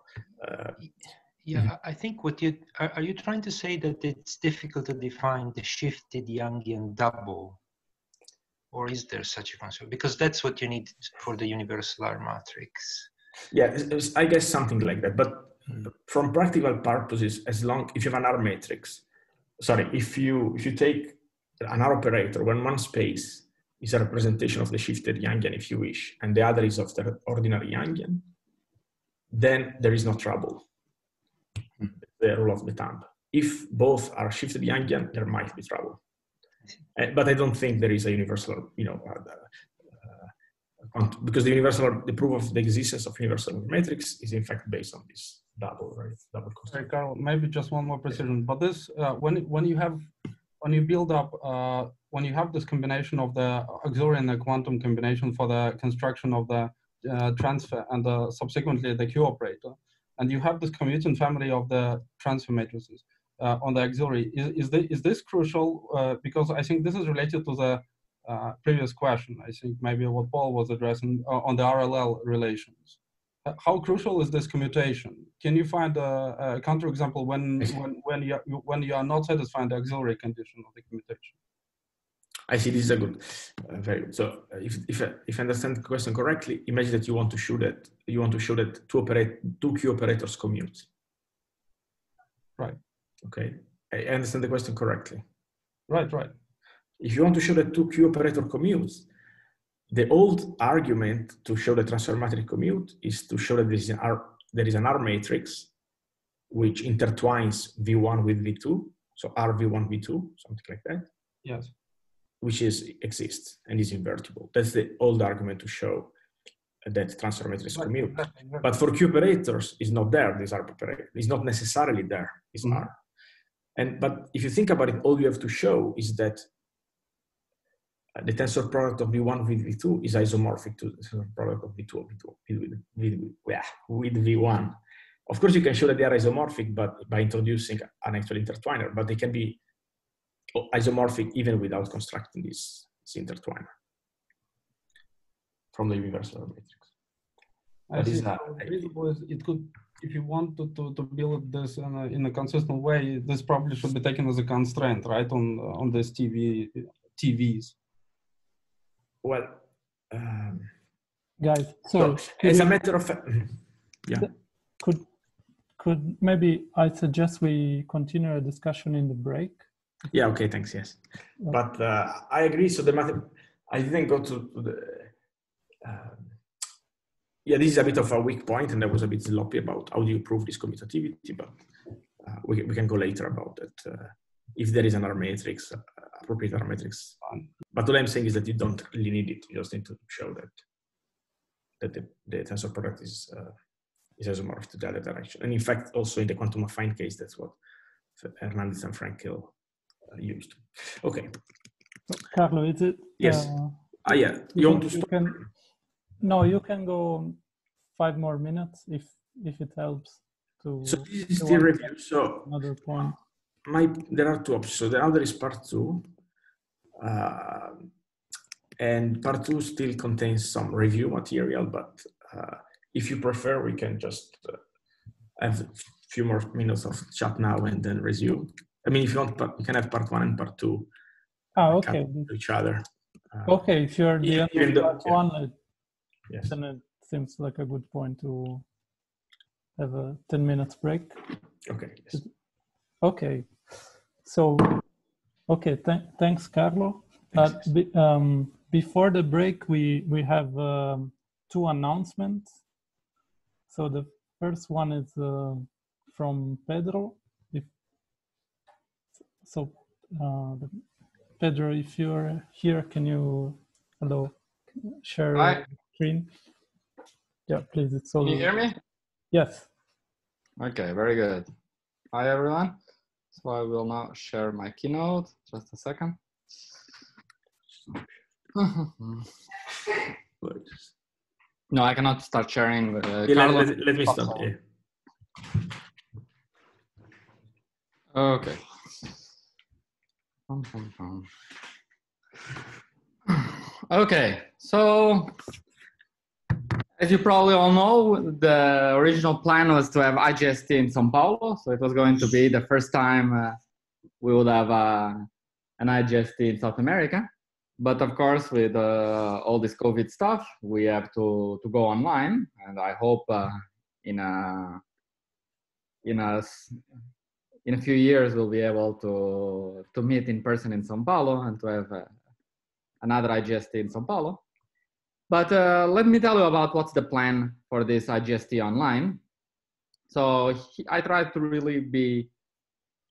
uh, Yeah, I I think what you are, are you trying to say that it's difficult to define the shifted Yangian double, or is there such a concept? Because that's what you need for the universal R matrix. Yeah, it's- it's- I guess something like that. But from practical purposes, as long if you have an R matrix, sorry, if you if you take an R operator when one space is a representation of the shifted Yangian, if you wish, and the other is of the ordinary Yangian, then there is no trouble. The rule of the thumb. If both are shifted Yangian, there might be trouble. Uh, but I don't think there is a universal, you know, uh, uh, because the universal, the proof of the existence of universal matrix is in fact based on this double, right? Double Sorry. Carl, maybe just one more precision. But this, uh, when when you have when you build up uh, when you have this combination of the auxiliary and the quantum combination for the construction of the uh, transfer and the, subsequently the Q operator, and you have this commutant family of the transfer matrices uh, on the auxiliary, is, is, this, is this crucial? Uh, because I think this is related to the uh, previous question. I think maybe what Paul was addressing uh, on the RLL relations. How crucial is this commutation? Can you find a, a counterexample when, when, when, you, when you are not satisfying the auxiliary condition of the commutation? I see this is a good, uh, very good. So uh, if, if, I- if I understand the question correctly, imagine that you want to show that you want to show that two operate two Q operators commute. Right. Okay, I I understand the question correctly. Right, right. If you want to show that two Q operator commutes, the old argument to show the transfer matrix commute is to show that there is an R, there is an R matrix which intertwines V1 with V2, so RV1, V2, something like that, Yes. which is exists and is invertible. That's the old argument to show that transfer matrix commute. But for Q operators, it's not there, this R operator. It's not necessarily there, it's Mhm. R. And but if you think about it, all you have to show is that the tensor product of V1 with V2 is isomorphic to the tensor product of V2 of V2 with, with, with, with V1. Of course, you can show that they are isomorphic, but by introducing an actual intertwiner, but they can be isomorphic even without constructing this, this intertwiner from the universal matrix. See. it could, if you want to, to, to build this in a, in a consistent way, this probably should be taken as a constraint, right, on on this TV TVs. Well, um, guys, sorry. So it's a matter of yeah. Could could maybe I suggest we continue a discussion in the break? Yeah. Okay. Thanks. Yes, but uh, I agree. So the matter I didn't go to, to the. Um, yeah, this is a bit of a weak point, and I was a bit sloppy about how do you prove this commutativity, but uh, we, we can go later about it. If there is another matrix, uh, appropriate other matrix. But what I'm saying is that you don't really need it. You just need to show that that the, the tensor product is uh, is isomorphic to the other direction. And in fact, also in the quantum affine case, that's what Hernandez and Frenkel uh, used. Okay. Carlo, is it? Yes. Uh, ah, yeah. You, you want to stop? Can, no, you can go five more minutes if if it helps. To so this is the review. So another point. My there are two options. So the other is part two, uh, and part two still contains some review material. But uh, if you prefer, we can just uh, have a few more minutes of chat now and then resume. I mean, if you want, you can have part one and part two. Oh, okay. Each other. Uh, okay, if you're the end of part yeah. one, yes. then it seems like a good point to have a 10 minutes break. Okay. Yes. Okay. So, okay, th thanks, Carlo. Uh, be, um, before the break, we, we have um, two announcements. So the first one is uh, from Pedro. If, so, uh, Pedro, if you're here, can you, hello, share Hi screen? Yeah, please. It's all. Can you hear me? Yes. Okay, very good. Hi, everyone. So I will now share my keynote. Just a second. no, I cannot start sharing. Uh, yeah, let, let, let, me stop. Yeah. Okay. Okay, so as you probably all know, the original plan was to have IGST in Sao Paulo. So it was going to be the first time uh, we would have uh, an IGST in South America. But of course, with uh, all this COVID stuff, we have to, to go online. And I hope uh, in a in a in a few years we'll be able to to meet in person in Sao Paulo and to have uh, another IGST in Sao Paulo. But uh, let me tell you about what's the plan for this IGST online. So he, I try to really be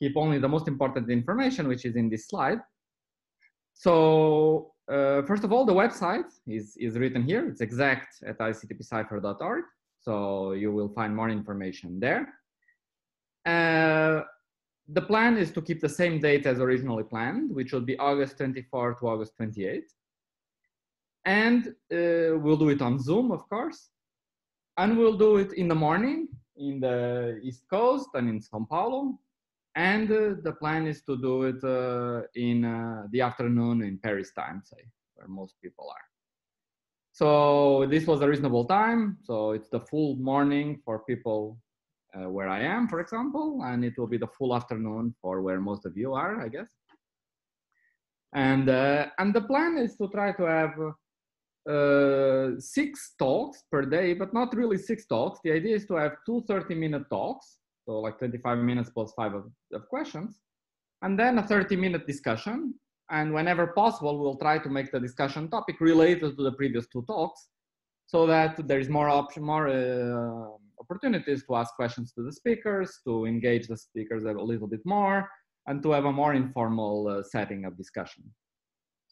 keep only the most important information, which is in this slide. So uh, first of all, the website is, is written here. It's exact at ictp-saifr.org. So you will find more information there. Uh, the plan is to keep the same date as originally planned, which will be August 24 to August 28. And uh, we'll do it on Zoom, of course. And we'll do it in the morning in the East Coast and in Sao Paulo. And uh, the plan is to do it uh, in uh, the afternoon in Paris time, say, where most people are. So this was a reasonable time. So it's the full morning for people uh, where I am, for example, and it will be the full afternoon for where most of you are, I guess. And uh, and the plan is to try to have uh, six talks per day, but not really six talks. The idea is to have two 30 minute talks, so like 25 minutes plus five of, of questions, and then a 30 minute discussion. And whenever possible, we'll try to make the discussion topic related to the previous two talks so that there is more option, more uh, opportunities to ask questions to the speakers, to engage the speakers a little bit more, and to have a more informal uh, setting of discussion.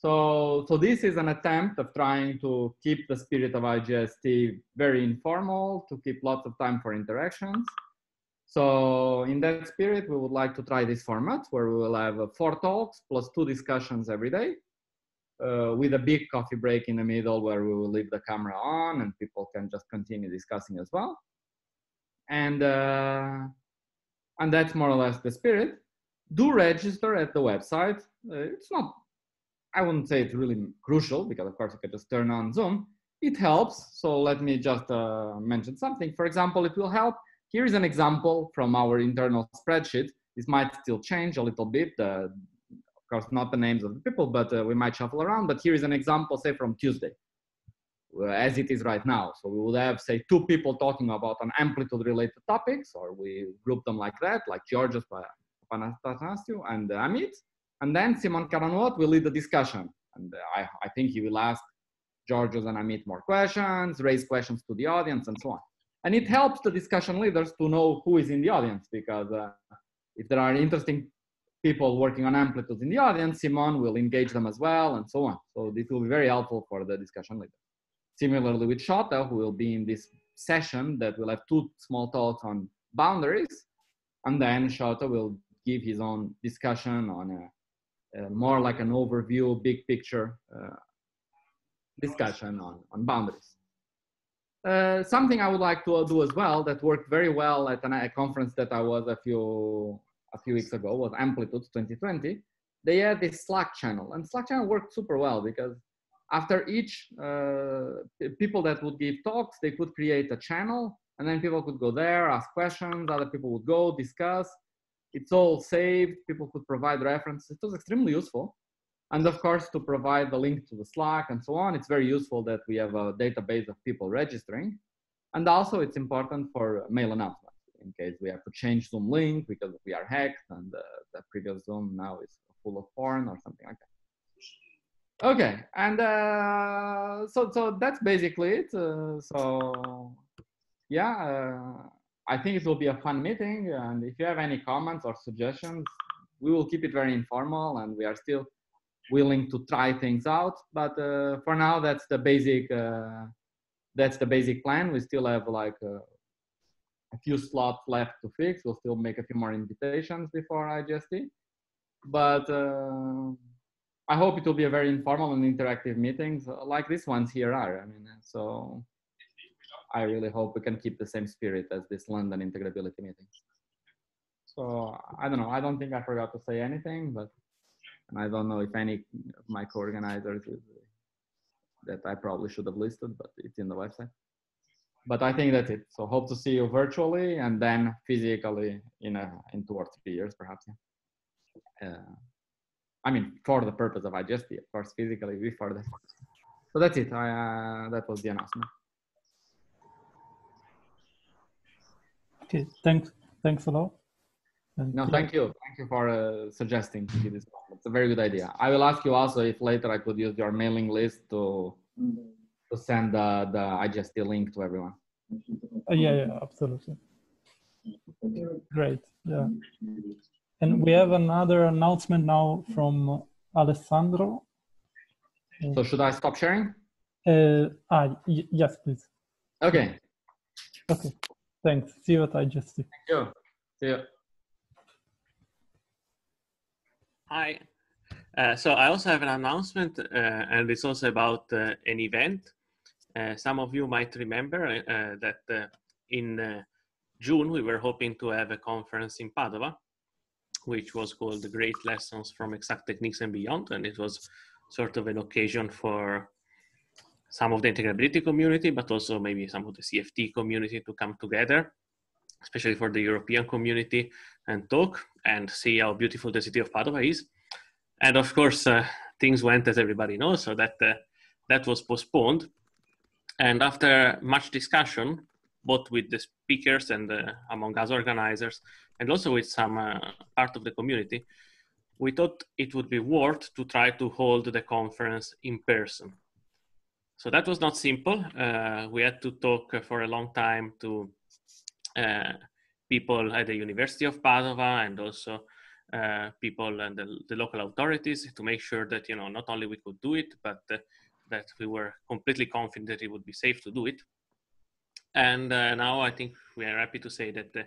So, so this is an attempt of trying to keep the spirit of IGST very informal, to keep lots of time for interactions. So in that spirit, we would like to try this format where we will have uh, four talks plus two discussions every day. uh, with a big coffee break in the middle where we will leave the camera on and people can just continue discussing as well. And, uh, and that's more or less the spirit. Do register at the website. Uh, it's not, I wouldn't say it's really crucial because of course you can just turn on Zoom. It helps. So let me just uh, mention something. For example, it will help. Here is an example from our internal spreadsheet. This might still change a little bit. Uh, course, not the names of the people, but uh, we might shuffle around. But here is an example, say from Tuesday, uh, as it is right now. So we would have, say, two people talking about an amplitude-related topics, or we group them like that, like Georgios Papathanasiou and Amit. And then Simon Caron-Huot will lead the discussion. And uh, I, I think he will ask Georgios and Amit more questions, raise questions to the audience, and so on. And it helps the discussion leaders to know who is in the audience because uh, if there are interesting people working on amplitudes in the audience, Simon will engage them as well, and so on. So this will be very helpful for the discussion later. Similarly with Shota, who will be in this session that will have two small talks on boundaries, and then Shota will give his own discussion on a more like an overview, big picture uh, discussion on, on boundaries. Uh, something I would like to do as well that worked very well at an, a conference that I was a few a few weeks ago was Amplitude 2020. They had this Slack channel, and Slack channel worked super well because after each uh, people that would give talks, they could create a channel, and then people could go there, ask questions. Other people would go discuss. It's all saved. People could provide references. It was extremely useful. And of course, to provide the link to the Slack and so on, it's very useful that we have a database of people registering. And also, it's important for mail announcements in case we have to change Zoom link because we are hacked and uh, the previous Zoom now is full of porn or something like that. Okay, and uh, so so that's basically it. Uh, so yeah, uh, I think it will be a fun meeting. And if you have any comments or suggestions, we will keep it very informal, and we are still willing to try things out. But uh, for now, that's the basic. Uh, that's the basic plan. We still have like a few slots left to fix. We'll still make a few more invitations before IGST. But uh, I hope it will be a very informal and interactive meetings uh, like these ones here are. I mean, so I really hope we can keep the same spirit as this London integrability meeting. So I don't know. I don't think I forgot to say anything, but and I don't know if any of my co-organizers that I probably should have listed, but it's in the website but I think that's it. So hope to see you virtually and then physically in a, in two or three years, perhaps. Uh, I mean, for the purpose of IGST, of course, physically before that. So that's it. I, uh, that was the announcement. Okay, thanks. Thanks a lot. And no, thank you. Thank you for uh, suggesting to this. It's a very good idea. I will ask you also if later I could use your mailing list to to send the, the IGST link to everyone. Uh, yeah, yeah, absolutely. Great, yeah. And we have another announcement now from Alessandro. So should I stop sharing? Uh, ah, yes, please. Okay. Okay, thanks. See you at IGST. Thank you. See you. Hi. Uh, so I also have an announcement, uh, and it's also about uh, an event. Uh, some of you might remember uh, that uh, in June we were hoping to have a conference in Padova, which was called Great Lessons from Exact Techniques and Beyond, and it was sort of an occasion for some of the integrability community, but also maybe some of the CFT community to come together, especially for the European community, and talk and see how beautiful the city of Padova is. And of course, uh, things went as everybody knows, so that uh, that was postponed. And after much discussion, both with the speakers and uh, among us organizers, and also with some uh, part of the community, we thought it would be worth to try to hold the conference in person. So that was not simple. Uh, we had to talk for a long time to uh, people at the University of Padova and also uh, people and the, the, local authorities to make sure that you know not only we could do it, but that we were completely confident that it would be safe to do it. And uh, now I think we are happy to say that uh,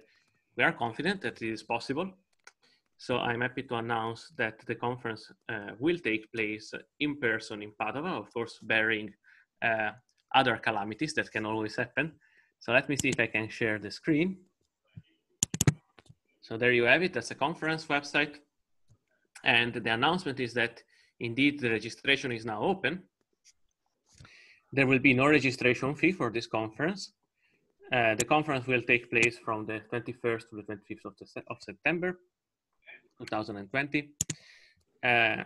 we are confident that it is possible. So I'm happy to announce that the conference uh, will take place in person in Padova, of course, bearing uh, other calamities that can always happen. So let me see if I can share the screen. So there you have it, that's a conference website. And the announcement is that indeed the registration is now open. There will be no registration fee for this conference. Uh, the conference will take place from the 21st to the 25th of, the, of September 2020. Uh,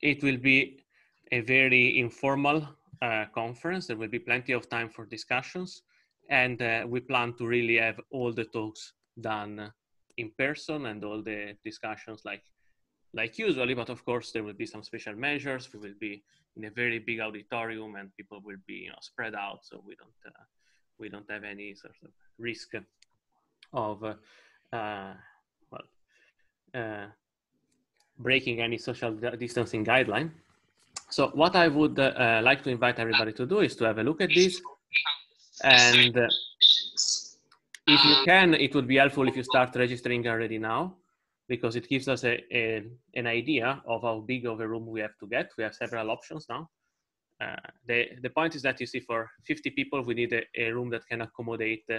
it will be a very informal uh, conference. There will be plenty of time for discussions. And uh, we plan to really have all the talks done in person and all the discussions like like usually, but of course there will be some special measures. We will be in a very big auditorium and people will be you know, spread out, so we don't uh, we don't have any sort of risk of uh, well uh, breaking any social distancing guideline. So what I would uh, like to invite everybody to do is to have a look at this and uh, if you can, it would be helpful if you start registering already now because it gives us a, a, an idea of how big of a room we have to get. We have several options now. Uh, the, the point is that you see for 50 people, we need a, a room that can accommodate uh,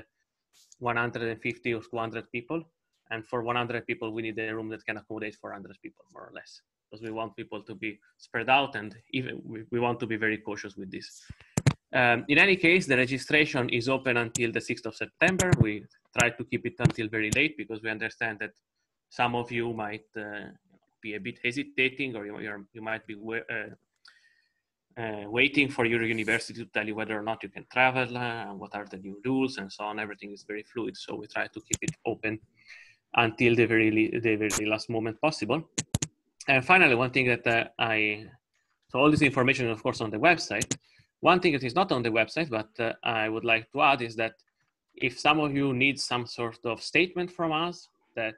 150 or 200 people. And for 100 people, we need a room that can accommodate 400 people, more or less, because we want people to be spread out and even we, we want to be very cautious with this. Um, in any case, the registration is open until the 6th of September. We try to keep it until very late because we understand that some of you might uh, be a bit hesitating or you, you might be uh, uh, waiting for your university to tell you whether or not you can travel, and what are the new rules and so on. Everything is very fluid, so we try to keep it open until the very, the very last moment possible. And finally, one thing that uh, I, so all this information, of course, on the website. One thing that is not on the website, but uh, I would like to add is that if some of you need some sort of statement from us that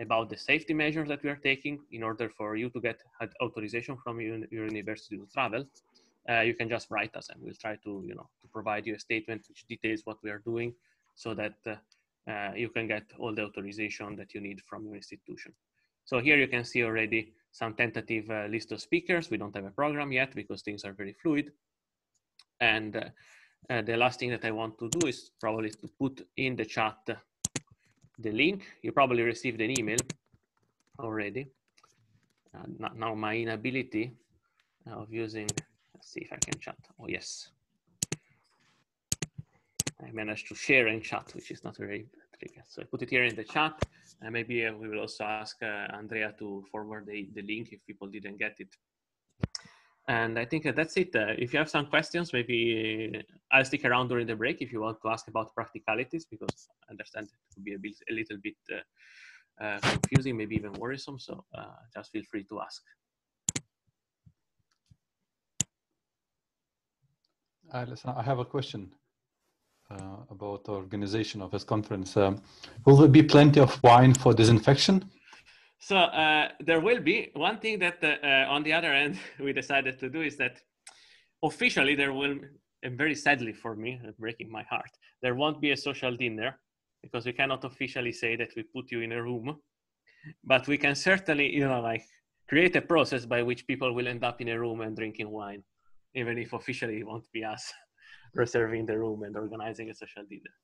about the safety measures that we are taking in order for you to get authorization from your, your university to travel, uh, you can just write us and we'll try to, you know, to provide you a statement which details what we are doing so that uh, uh, you can get all the authorization that you need from your institution. So here you can see already some tentative uh, list of speakers. We don't have a program yet because things are very fluid. And uh, uh, the last thing that I want to do is probably to put in the chat the link. You probably received an email already. Uh, now my inability of using, let's see if I can chat. Oh, yes. I managed to share in chat, which is not very tricky. So I put it here in the chat. And maybe uh, we will also ask uh, Andrea to forward the, the link if people didn't get it. And I think that's it. Uh, if you have some questions, maybe I'll stick around during the break if you want to ask about practicalities, because I understand it could be a, bit, a little bit uh, uh, confusing, maybe even worrisome. So uh, just feel free to ask. Uh, listen, I have a question uh, about the organization of this conference. Um, will there be plenty of wine for disinfection? So uh, there will be one thing that, uh, uh, on the other end, we decided to do is that officially there will, and very sadly for me, breaking my heart, there won't be a social dinner because we cannot officially say that we put you in a room, but we can certainly, you know, like create a process by which people will end up in a room and drinking wine, even if officially it won't be us reserving the room and organizing a social dinner.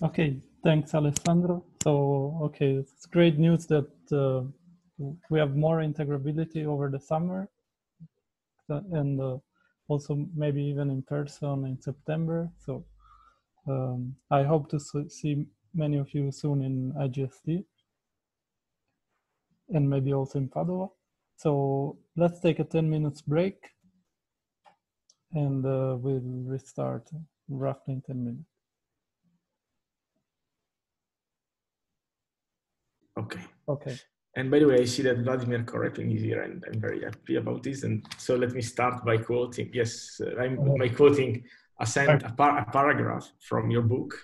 Okay, thanks, Alessandro. So, okay, it's great news that uh, we have more integrability over the summer and uh, also maybe even in person in September. So um, I hope to see many of you soon in IGST and maybe also in Padua. So let's take a 10 minutes break and uh, we'll restart roughly in 10 minutes. Okay. Okay. And by the way, I see that Vladimir Korepin is here, and I'm very happy about this. And so let me start by quoting. Yes, uh, I'm by quoting a, sent, a, par a paragraph from your book.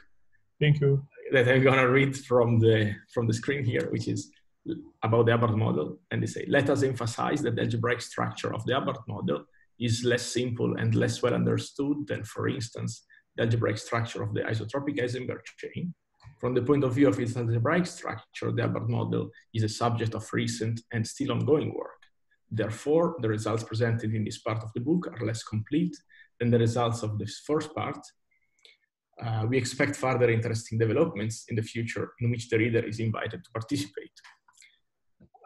Thank you. That I'm gonna read from the from the screen here, which is about the Hubbard model. And they say, let us emphasize that the algebraic structure of the Hubbard model is less simple and less well understood than, for instance, the algebraic structure of the isotropic Heisenberg chain. From the point of view of its algebraic structure, the Hubbard model is a subject of recent and still ongoing work. Therefore, the results presented in this part of the book are less complete than the results of this first part. Uh, we expect further interesting developments in the future in which the reader is invited to participate.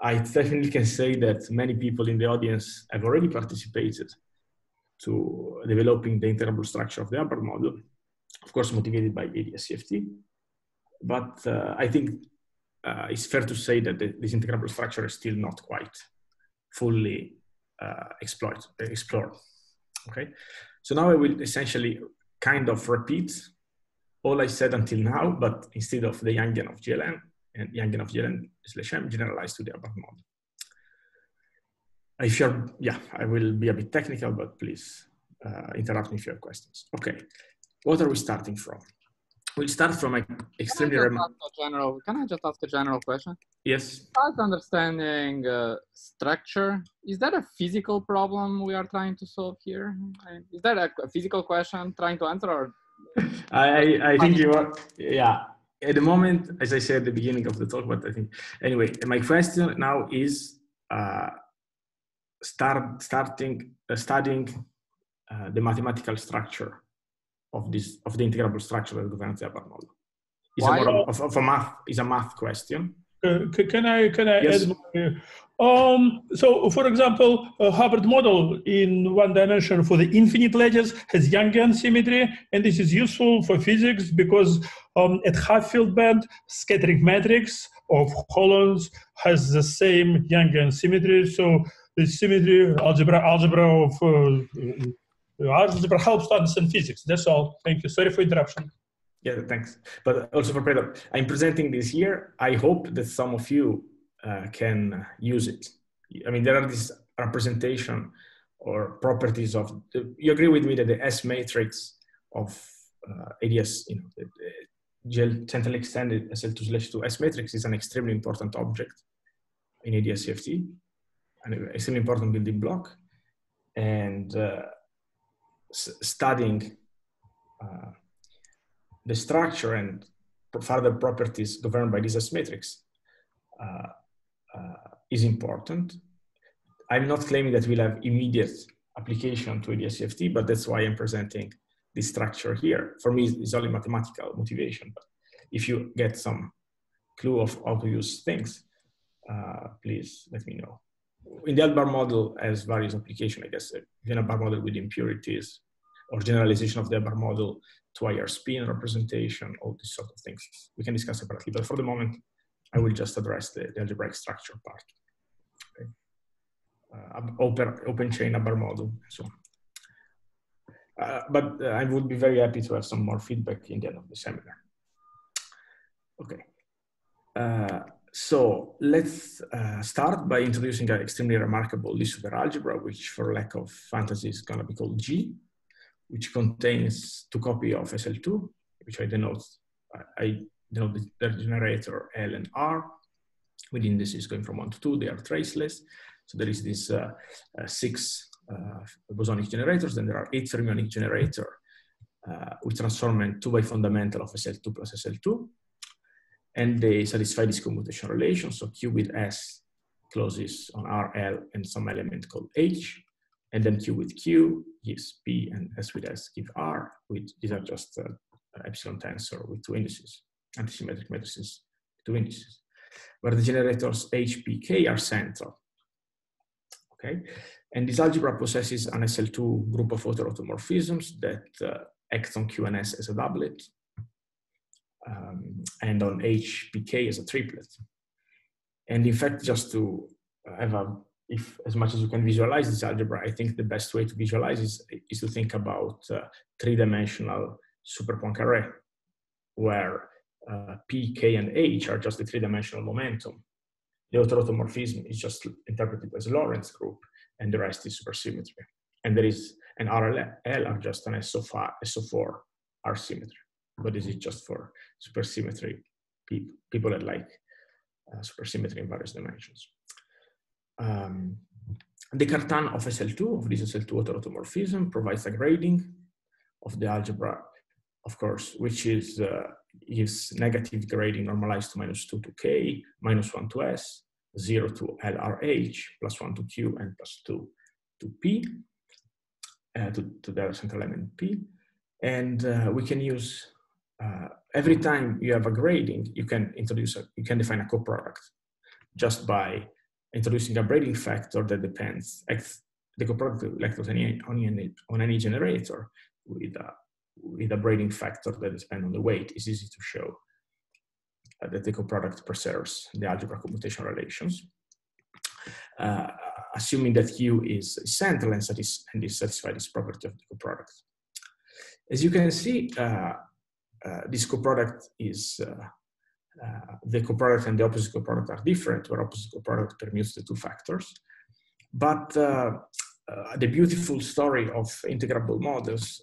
I definitely can say that many people in the audience have already participated to developing the integrable structure of the Hubbard model, of course motivated by ADS-CFT. But uh, I think uh, it's fair to say that the, this integrable structure is still not quite fully uh, explored, explored. Okay, so now I will essentially kind of repeat all I said until now, but instead of the Yangian of GLN and Yangian of GLN slash M generalized to the Hubbard model. If you're, yeah, I will be a bit technical, but please uh, interrupt me if you have questions. Okay, what are we starting from? We'll start from an extremely can I, general, can I just ask a general question? Yes. As understanding uh, structure, is that a physical problem we are trying to solve here? Is that a, a physical question trying to answer or? I, I think you are, yeah. At the moment, as I said at the beginning of the talk, but I think, anyway, my question now is uh, start starting uh, studying uh, the mathematical structure of this of the integrable structure that governs the model. It's a more of, of, a math is a math question. Uh, can I can I yes. add? Um, so, for example, a Hubbard model in one dimension for the infinite ledgers has Yangian symmetry, and this is useful for physics because um, at half field band, scattering matrix of holons has the same Yangian symmetry. So the symmetry algebra algebra of uh, algebra helps to understand physics. That's all. Thank you. Sorry for interruption. Yeah, thanks. But also for Pedro, I'm presenting this here. I hope that some of you uh, can use it. I mean, there are these representation or properties of. The, you agree with me that the S matrix of uh, ADS, you know, the, the GL centrally extended SL2 slash 2 S matrix is an extremely important object in ADS CFT an extremely important building block, and uh, studying uh, the structure and further properties governed by this S matrix uh, uh, is important. I'm not claiming that we'll have immediate application to ADS-CFT, but that's why I'm presenting this structure here. For me, it's only mathematical motivation, but if you get some clue of how to use things, uh, please let me know in the Hubbard model has various applications, I guess, the Hubbard model with impurities or generalization of the Hubbard model to IR spin representation, all these sort of things. We can discuss separately, but for the moment, I will just address the, the algebraic structure part. Okay. Uh, open, open chain Hubbard model, so. Uh, but uh, I would be very happy to have some more feedback in the end of the seminar. Okay. Uh, so let's uh, start by introducing an extremely remarkable Lie superalgebra, which for lack of fantasy is gonna be called G, which contains two copies of SL2, which I denote, I denote the generator L and R. With indices going from one to two, they are traceless. So there is this uh, uh, six uh, bosonic generators, then there are eight fermionic generator uh, with transformant two by fundamental of SL2 plus SL2 and they satisfy this commutation relation. So Q with S closes on RL and some element called H, and then Q with Q gives P and S with S give R. With these are just uh, epsilon tensor with two indices, antisymmetric matrices two indices, where the generators H, P, K are central. Okay, and this algebra possesses an SL2 group of automorphisms that uh, act on Q and S as a doublet um, and on HPK as a triplet. And in fact, just to have a, if as much as you can visualize this algebra, I think the best way to visualize is, is to think about uh, three-dimensional super Poincare, where uh, P, K, and H are just the three-dimensional momentum. The automorphism is just interpreted as Lorentz group, and the rest is supersymmetry. And there is an RL are just an SO4, SO4 R symmetry but is it just for supersymmetry people, people that like uh, supersymmetry in various dimensions? Um, the Cartan of SL2, of this SL2 automorphism, provides a grading of the algebra, of course, which is uh, is negative grading normalized to minus 2 to k, minus 1 to s, 0 to LRH, plus 1 to q, and plus 2 to p, uh, to, to the central element p. And uh, we can use, uh, every time you have a grading, you can introduce, a, you can define a coproduct just by introducing a braiding factor that depends, X, the coproduct electrons on any, on any, on any generator with a, with a braiding factor that depends on the weight. is easy to show uh, that the coproduct preserves the algebra commutation relations. Uh, assuming that U is central and, satis and is satisfied this property of the coproduct. As you can see, uh, uh, this coproduct is uh, uh, the coproduct and the opposite coproduct are different, where opposite coproduct permutes the two factors. But uh, uh, the beautiful story of integrable models,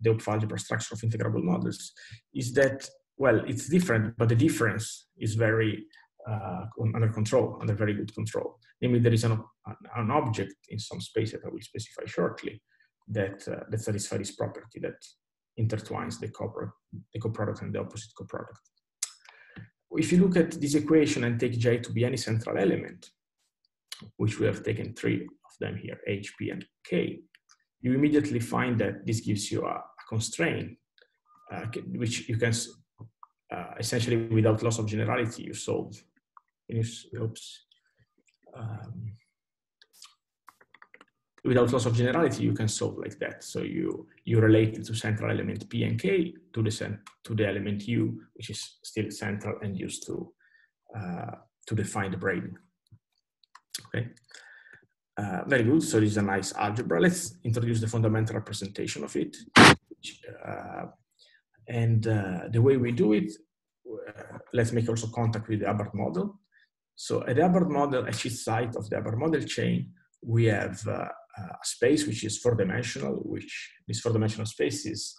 the Hopf algebra structure of integrable models, is that, well, it's different, but the difference is very uh, under control, under very good control. Namely, there is an, an object in some space that I will specify shortly that, uh, that satisfies this property that intertwines the, coproduct, the coproduct and the opposite coproduct if you look at this equation and take J to be any central element, which we have taken three of them here, H, P, and K, you immediately find that this gives you a, a constraint, uh, which you can uh, essentially, without loss of generality, you solve. You, oops. Um, without loss of generality, you can solve like that. So you you relate it to central element P and K to the to the element U, which is still central and used to uh, to define the braiding. Okay, uh, very good. So this is a nice algebra. Let's introduce the fundamental representation of it. Uh, and uh, the way we do it, uh, let's make also contact with the Hubbard model. So at the Hubbard model, at each side of the Hubbard model chain, we have uh, a space which is four-dimensional, which this four-dimensional space is,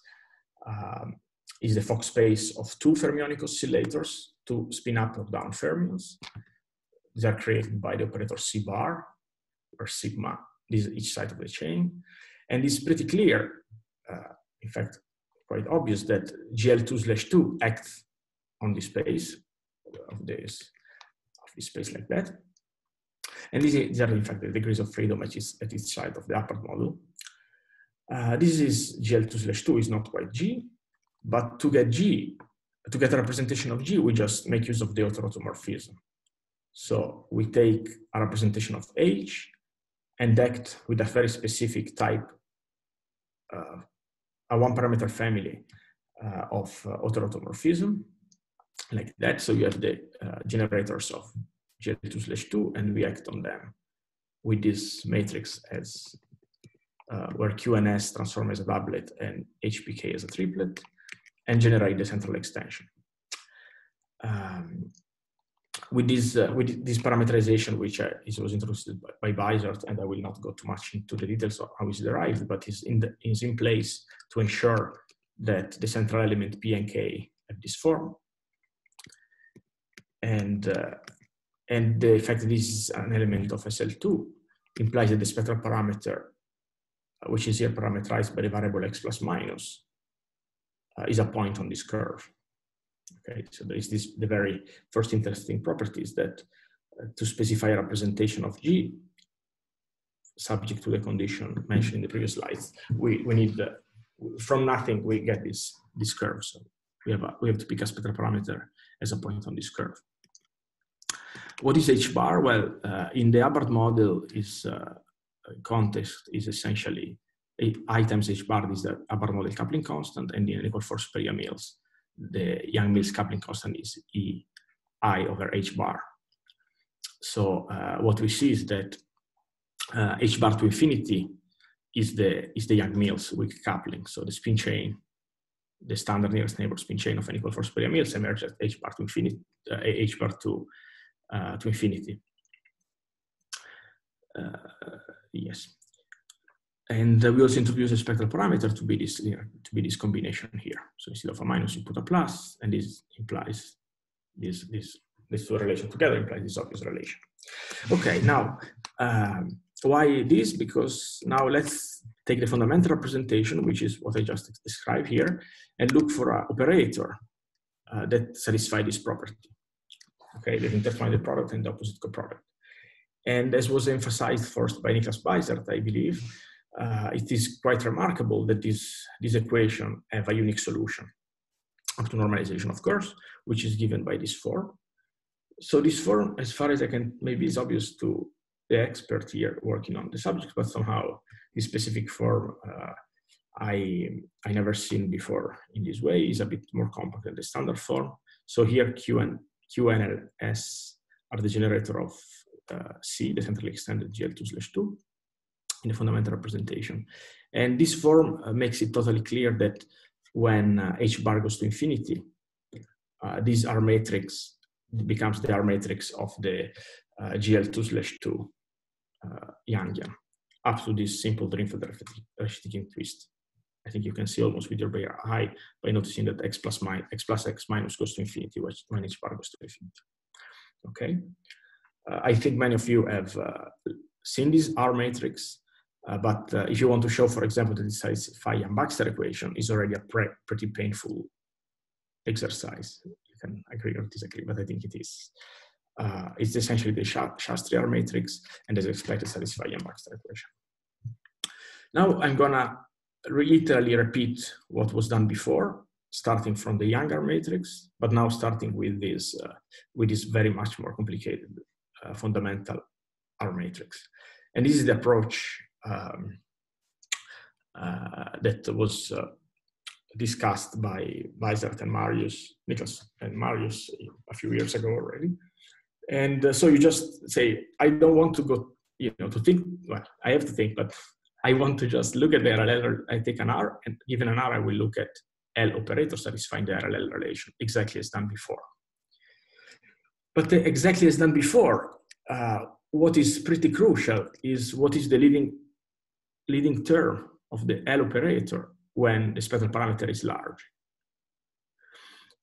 um, is the Fock space of two fermionic oscillators, two spin-up or down fermions. These are created by the operator C bar or sigma, this is each side of the chain. And it's pretty clear, uh, in fact, quite obvious that GL2 slash 2 acts on the space of this, of this space like that. And this these are in fact the degrees of freedom at each, at each side of the Hubbard model. Uh, this is GL2 slash 2 is not quite G, but to get G, to get a representation of G, we just make use of the automorphism. So we take a representation of H and act with a very specific type, uh, a one parameter family uh, of uh, automorphism like that. So you have the uh, generators of GL2 slash 2 and we act on them with this matrix as uh, where QNS transform as a doublet and HPK as a triplet and generate the central extension. Um, with this uh, with this parameterization, which uh, is, was introduced by, by Beisert, and I will not go too much into the details of how it's derived, but is in the, is in place to ensure that the central element P and K have this form. And uh, and the fact that this is an element of SL2 implies that the spectral parameter, uh, which is here parameterized by the variable x plus minus, uh, is a point on this curve. Okay, so there is this the very first interesting property is that uh, to specify a representation of G, subject to the condition mentioned in the previous slides, we, we need the, from nothing we get this this curve. So we have a, we have to pick a spectral parameter as a point on this curve. What is H bar? Well, uh, in the Hubbard model, is uh, context is essentially I times H bar is the Hubbard model coupling constant, and in equal for super Yang-Mills, the Yang-Mills coupling constant is E I over H bar. So uh, what we see is that uh, H bar to infinity is the is the Yang-Mills weak coupling. So the spin chain, the standard nearest neighbor spin chain of n equal for super Yang-Mills emerges H bar to infinity, uh, H bar to uh, to infinity. Uh, yes. And we also introduce a spectral parameter to be this to be this combination here. So instead of a minus, you put a plus, and this implies this this these two relations together implies this obvious relation. Okay, now, um, why this? Because now let's take the fundamental representation, which is what I just described here, and look for an operator uh, that satisfies this property. Okay, that intertwine the product and the opposite coproduct. And as was emphasized first by Niklas Beisert, I believe, uh, it is quite remarkable that this, this equation have a unique solution up to normalization, of course, which is given by this form. So this form, as far as I can, maybe is obvious to the expert here working on the subject, but somehow this specific form uh, I, I never seen before in this way is a bit more compact than the standard form. So here Q and Q and S are the generator of uh, C, the centrally extended GL2 slash 2 in the fundamental representation. And this form uh, makes it totally clear that when uh, H bar goes to infinity, uh, this R matrix becomes the R matrix of the uh, GL2 slash 2 uh, Yangian up to this simple Drinfeld-Reshetikhin twist. I think you can see almost with your bare eye by noticing that x plus, minus, x plus x minus goes to infinity when h bar goes to infinity. Okay, uh, I think many of you have uh, seen this R matrix, uh, but uh, if you want to show, for example, that this satisfy Yang-Baxter equation is already a pre pretty painful exercise. You can agree or disagree, but I think it is. Uh, it's essentially the Shastry R matrix and is expected satisfy Yang-Baxter equation. Now I'm gonna literally repeat what was done before, starting from the Yang-R matrix, but now starting with this, uh, with this very much more complicated uh, fundamental R matrix. And this is the approach um, uh, that was uh, discussed by Beisert and Marius, Niklas and Marius a few years ago already. And uh, so you just say, I don't want to go, you know, to think, well, I have to think, but I want to just look at the RLL, I take an R, and given an R, I will look at L operator satisfying the RLL relation, exactly as done before. But the, exactly as done before, uh, what is pretty crucial is what is the leading, leading term of the L operator when the spectral parameter is large.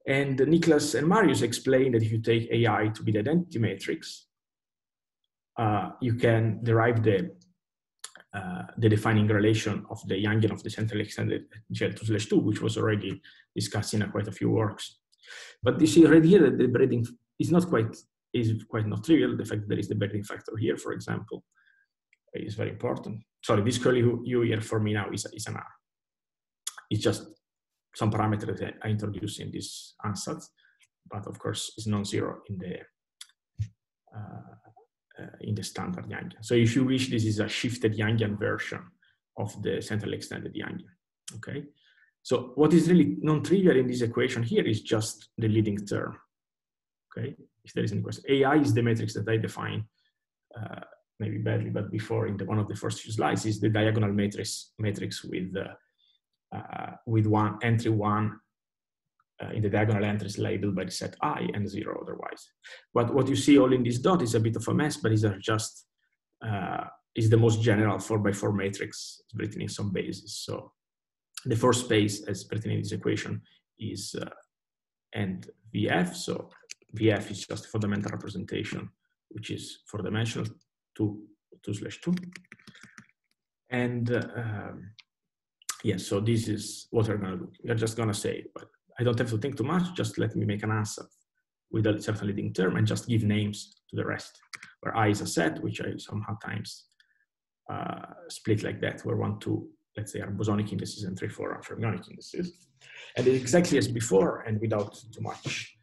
And Niklas and Marius explained that if you take AI to be the identity matrix, uh, you can derive the uh, the defining relation of the Yangian of the centrally extended GL2 slash 2, which was already discussed in a quite a few works. But you see right here that the braiding is not quite, is quite not trivial. The fact that there is the braiding factor here, for example, is very important. Sorry, this curly U here for me now is, is an R. It's just some parameter that I introduced in this ansatz, but of course it's non-zero in the uh, in the standard Yangian. So if you wish, this is a shifted Yangian version of the centrally extended Yangian, okay? So what is really non-trivial in this equation here is just the leading term, okay? If there is any question. AI is the matrix that I define, uh, maybe badly, but before in the, one of the first few slides is the diagonal matrix, matrix with, uh, uh, with one entry one uh, in the diagonal entries labeled by the set i and zero otherwise. But what you see all in this dot is a bit of a mess, but these are just, uh, is the most general four by four matrix written in some basis. So the first space as written in this equation is uh, and VF. So VF is just a fundamental representation, which is four dimensional two, two slash two. And um, yes, yeah, so this is what we're gonna do. We're just gonna say, but I don't have to think too much, just let me make an ansatz with a certain leading term and just give names to the rest, where I is a set, which I somehow times uh, split like that, where one, two, let's say are bosonic indices and three, four are fermionic indices. And exactly as before, and without too much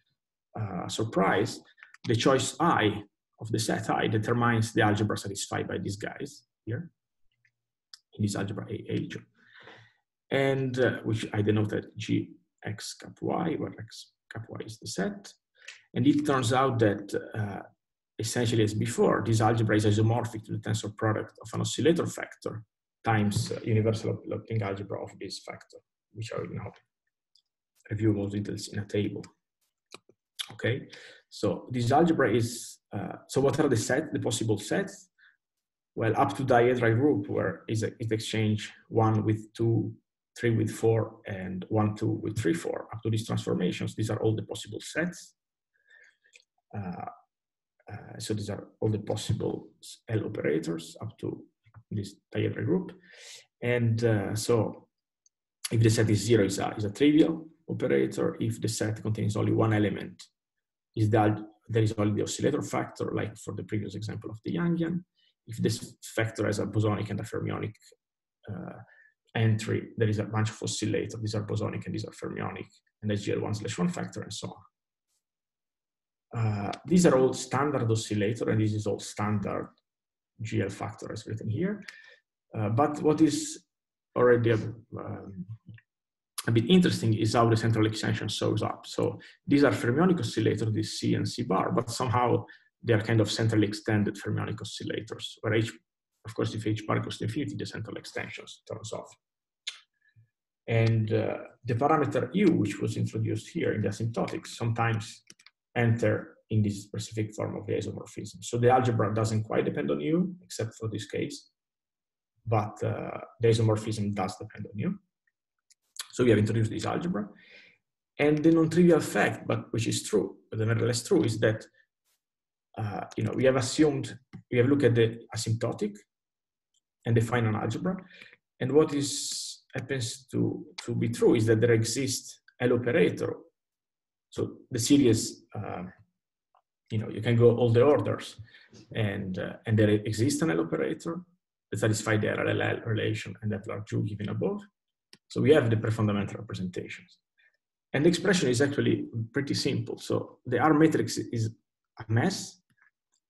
uh, surprise, the choice I of the set I determines the algebra satisfied by these guys here, in this algebra AH, and uh, which I denoted G x cap y, where x cap y is the set. And it turns out that uh, essentially as before, this algebra is isomorphic to the tensor product of an oscillator factor times uh, universal enveloping algebra of this factor, which I will now review more details in a table. Okay, so this algebra is, uh, so what are the set, the possible sets? Well, up to dihedral group where is it exchange one with two three with four, and one, two with three, four. Up to these transformations, these are all the possible sets. Uh, uh, so these are all the possible L operators up to this diagonal group. And uh, so if the set is zero, is a, a trivial operator. If the set contains only one element, is that there is only the oscillator factor, like for the previous example of the Yangian. If this factor has a bosonic and a fermionic uh, entry, there is a bunch of oscillators. These are bosonic and these are fermionic, and there's GL1 slash 1 factor and so on. Uh, these are all standard oscillator, and this is all standard GL factor as written here. Uh, but what is already a, um, a, bit interesting is how the central extension shows up. So these are fermionic oscillators, this C and C bar, but somehow they are kind of centrally extended fermionic oscillators, where H, of course, if H bar goes to infinity, the central extensions turns off. And uh, the parameter U, which was introduced here in the asymptotics, sometimes enter in this specific form of the isomorphism. So the algebra doesn't quite depend on U, except for this case, but uh, the isomorphism does depend on U. So we have introduced this algebra. And the non-trivial fact, but which is true, but nevertheless true, is that uh, you know we have assumed we have looked at the asymptotic and the final algebra, and what is happens to to be true is that there exists L operator. So the series uh, you know, you can go all the orders and, uh, and there exists an L operator that satisfy the RLL relation and that large U given above. So we have the prefundamental representations. And the expression is actually pretty simple. So the R matrix is a mess,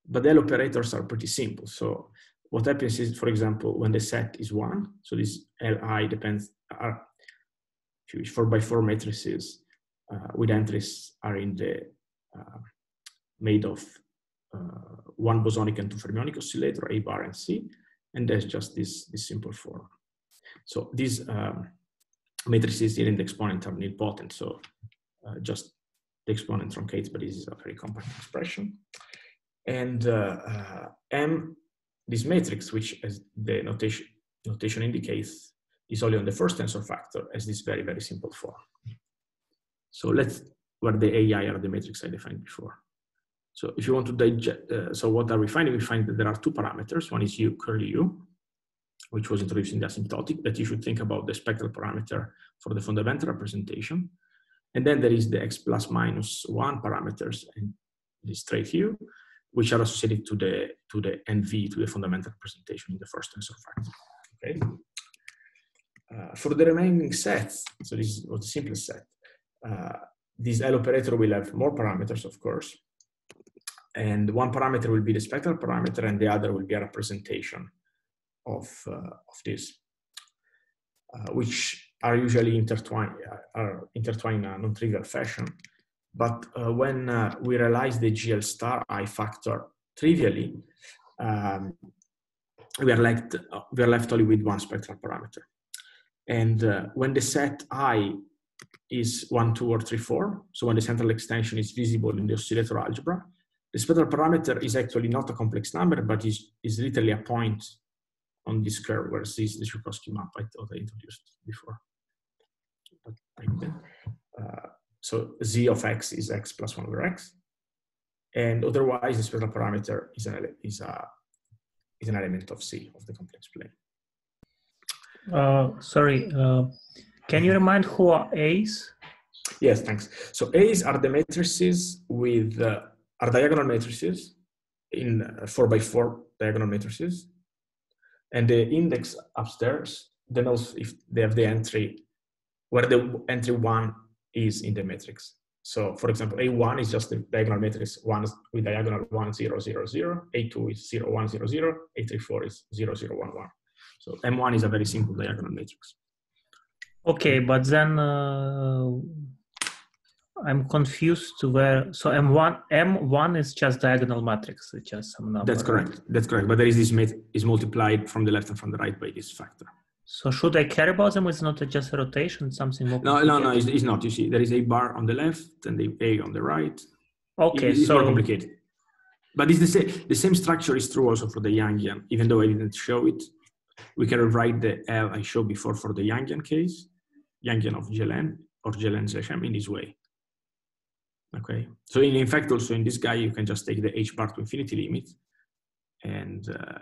but the L operators are pretty simple. So what happens is, for example, when the set is one, so this Li depends, are four by four matrices uh, with entries are in the uh, made of uh, one bosonic and two fermionic oscillator, A bar and C, and there's just this, this simple form. So these um, matrices here in the exponent are nilpotent, so uh, just the exponent truncates, but this is a very compact expression. And uh, uh M, this matrix, which as the notation, notation indicates, is only on the first tensor factor as this very, very simple form. So let's, where the AI are the matrix I defined before. So if you want to digest, uh, so what are we finding? We find that there are two parameters. One is U curly U, which was introduced in the asymptotic, that you should think about the spectral parameter for the fundamental representation. And then there is the x plus minus one parameters and the straight U, which are associated to the, to the NV, to the fundamental representation in the first tensor factor, okay? Uh, for the remaining sets, so this was the simplest set, uh, this L operator will have more parameters, of course, and one parameter will be the spectral parameter and the other will be a representation of, uh, of this, uh, which are usually intertwined, are intertwined in a non-trivial fashion. But uh, when uh, we realize the GL star I factor trivially, um, we, are left, we are left only with one spectral parameter. And uh, when the set I is one, two, or three, four, so when the central extension is visible in the oscillator algebra, the spectral parameter is actually not a complex number, but is, is literally a point on this curve is the Joukowsky map I thought I introduced before. Uh, so Z of x is x plus 1 over x. And otherwise, the special parameter is an, is, a, is an element of C, of the complex plane. Uh, sorry, uh, can you remind who are A's? Yes, thanks. So A's are the matrices with uh, are diagonal matrices in uh, four by four diagonal matrices. And the index upstairs denotes if they have the entry where the entry one is in the matrix. So for example, A1 is just the diagonal matrix one with diagonal one, zero, zero, zero. A2 is zero, one, zero, zero. A3, four is zero, zero, one, one. So M1 is a very simple diagonal matrix. Okay, but then uh, I'm confused to where. So M1 M1 is just diagonal matrix. It's just some number. That's correct. That's correct. But there is this is multiplied from the left and from the right by this factor. So should I care about them? It's not just a rotation, something more. No, no, no. It's, it's, not. You see, there is a bar on the left and the A on the right. Okay, it's so more complicated. But it's the same. The same structure is true also for the Yangian. Even though I didn't show it, we can rewrite the L I showed before for the Yangian case, Yangian of GLN or GLN slash in this way Okay, so in, in fact, also in this guy, you can just take the h bar to infinity limit and uh,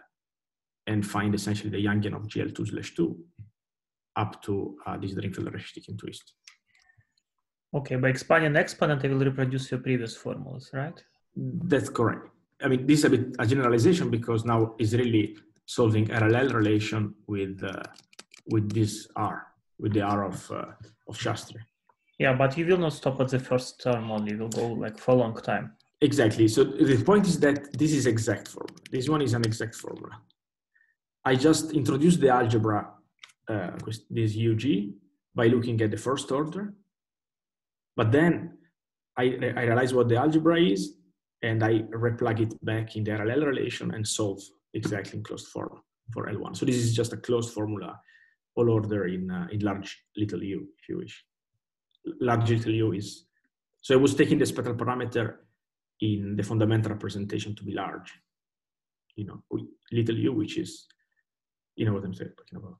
and find essentially the Yangian of GL2 slash 2 up to uh, this Drinfeld-Reshetikhin twist. Okay, by expanding exponent, I will reproduce your previous formulas, right? That's correct. I mean, this is a bit a generalization because now it's really solving RLL relation with uh, with this R, with the R of uh, of Shastry. Yeah, but you will not stop at the first term only. You will go like for a long time. Exactly. So the point is that this is exact formula. This one is an exact formula. I just introduced the algebra, uh, this UG, by looking at the first order. But then I, I realize what the algebra is, and I replug it back in the RLL relation and solve exactly in closed form for L1. So this is just a closed formula, all order in, uh, in large little u, if you wish. Large little u is, so I was taking the spectral parameter in the fundamental representation to be large. You know, little u, which is, you know what I'm saying, talking about.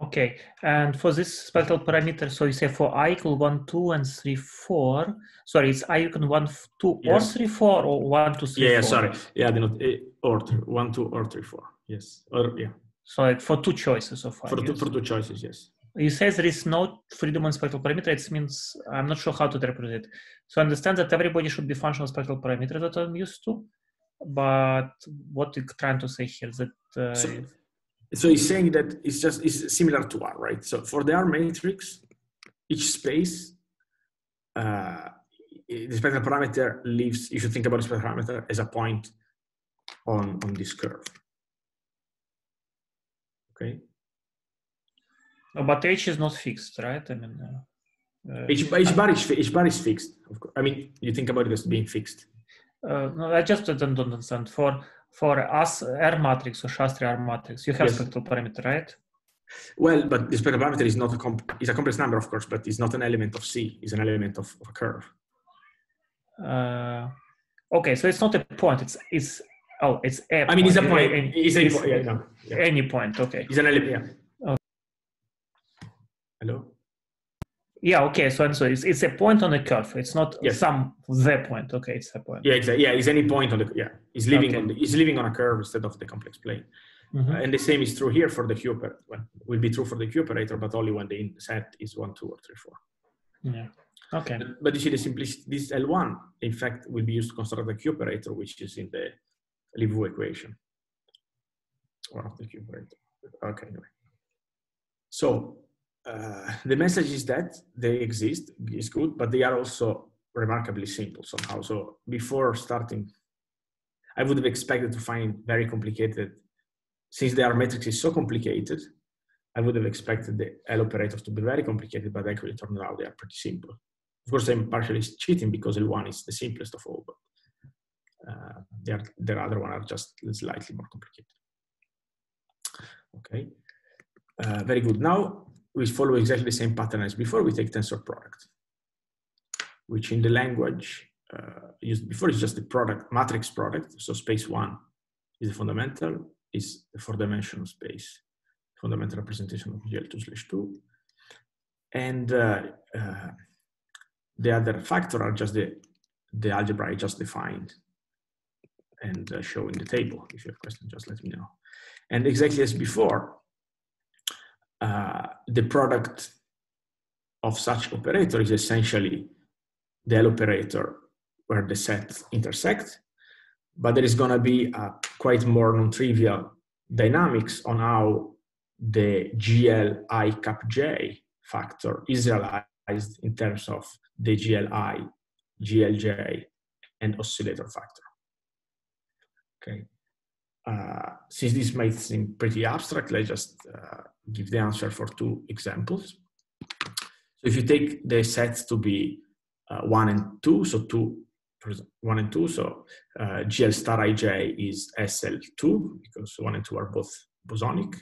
Okay, and for this spectral parameter, so you say for i equal 1, 2, and 3, 4. Sorry, it's i equal 1, 2, yes. or 3, 4, or 1, 2, 3, yeah, 4? Sorry. Yeah, they're not, uh, or 1, 2, or 3, 4. Yes, or yeah. So like for two choices of For two, for two choices, yes. You say there is no freedom on spectral parameter. It means I'm not sure how to interpret it. So I understand that everybody should be functional spectral parameter that I'm used to. But what you're trying to say here is that uh, so, so he's saying that it's just it's similar to R, right? So for the R matrix, each space, uh, the spectral parameter leaves. You should think about the spectral parameter as a point on on this curve. Okay. Oh, but H is not fixed, right? I mean, uh, uh, H, H bar is H bar is fixed. Of course. I mean, you think about it as being fixed. Uh, no, I just don't, understand. For for us R matrix or Shastry R matrix, you have yes. spectral parameter, right? Well, but the spectral parameter is not a comp- is a complex number, of course, but it's not an element of C. It's an element of, of a curve. Uh, okay, so it's not a point. It's it's oh, it's a. I mean, it's a point. It's, it's, it's, it's yeah, no, yeah. any point. Okay. It's an element. Yeah. Okay. Hello. Yeah. Okay. So and so it's, it's a point on the curve. It's not yes. some the point. Okay, it's a point. Yeah. Exactly. Yeah. It's any point on the yeah. It's living okay. on the it's living on a curve instead of the complex plane. Mm-hmm. Uh, and the same is true here for the Q operator. Well, will be true for the Q operator, but only when the set is one, two, or three, four. Yeah. Okay. But, you see the simplicity. This L1, in fact, will be used to construct the Q operator, which is in the Livu equation. Or of the Q operator. Okay. Anyway. So uh, the message is that they exist is good, but they are also remarkably simple somehow. So before starting, I would have expected to find very complicated, since the R matrix is so complicated, I would have expected the L operators to be very complicated, but actually turned out they are pretty simple. Of course, I'm partially cheating because L1 is the simplest of all, but uh, the, the other one are just slightly more complicated. Okay, uh, very good. Now we follow exactly the same pattern as before. We take tensor product, which in the language uh, used before is just the product, matrix product. So space one is the fundamental, is the four-dimensional space, fundamental representation of GL2 slash 2. And uh, uh, the other factor are just the, the algebra I just defined and uh, show in the table. If you have questions, just let me know. And exactly as before, uh, the product of such operator is essentially the L operator where the sets intersect, but there is going to be a quite more non-trivial dynamics on how the GLI cap j factor is realized in terms of the GLI, GLJ, and oscillator factor. Okay. Uh, since this might seem pretty abstract, let's just uh, give the answer for two examples. So if you take the sets to be uh, one and two, so two, one and two, so uh, GL star ij is SL2 because one and two are both bosonic.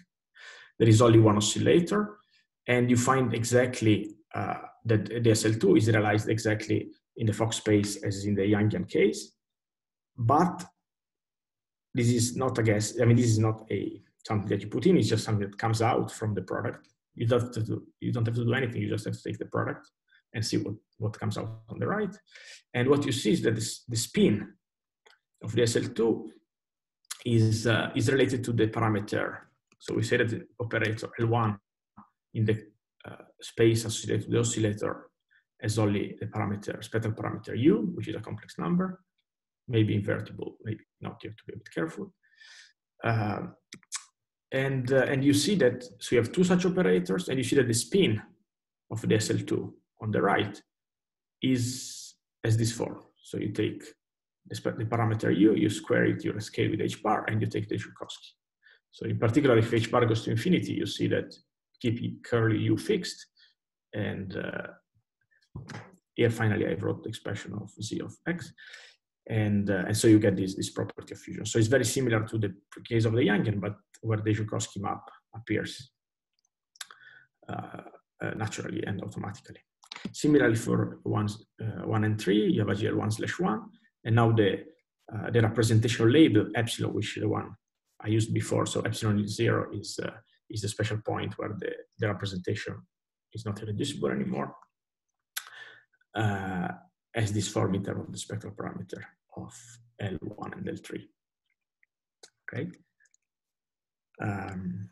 There is only one oscillator, and you find exactly uh, that the SL2 is realized exactly in the Fock space as in the Yangian case, but this is not a guess. I mean, this is not a something that you put in. It's just something that comes out from the product. You don't have to do, you don't have to do anything. You just have to take the product and see what, what comes out on the right. And what you see is that this, the spin of the SL2 is, uh, is related to the parameter. So we say that the operator L1 in the uh, space associated to the oscillator has only the parameter, spectral parameter U, which is a complex number, maybe invertible, maybe not, you have to be a bit careful. Uh, and, uh, and you see that, so you have two such operators, and you see that the spin of the SL2 on the right is as this form. So you take the, the parameter u, you square it, you scale with h bar, and you take the Joukowsky. So in particular, if h bar goes to infinity, you see that keep curly u fixed, and uh, here finally I wrote the expression of z of x, and uh, and so you get this this property of fusion. So it's very similar to the case of the Yangian, but where the Joukowsky map appears uh, uh naturally and automatically. Similarly for ones, uh, one and three, you have a GL1 slash one, and now the, uh, the representation label epsilon, which is the one I used before. So epsilon is zero is, uh, is the special point where the, the representation is not irreducible anymore. As this form in terms of the spectral parameter of L1 and L3. Okay. Um,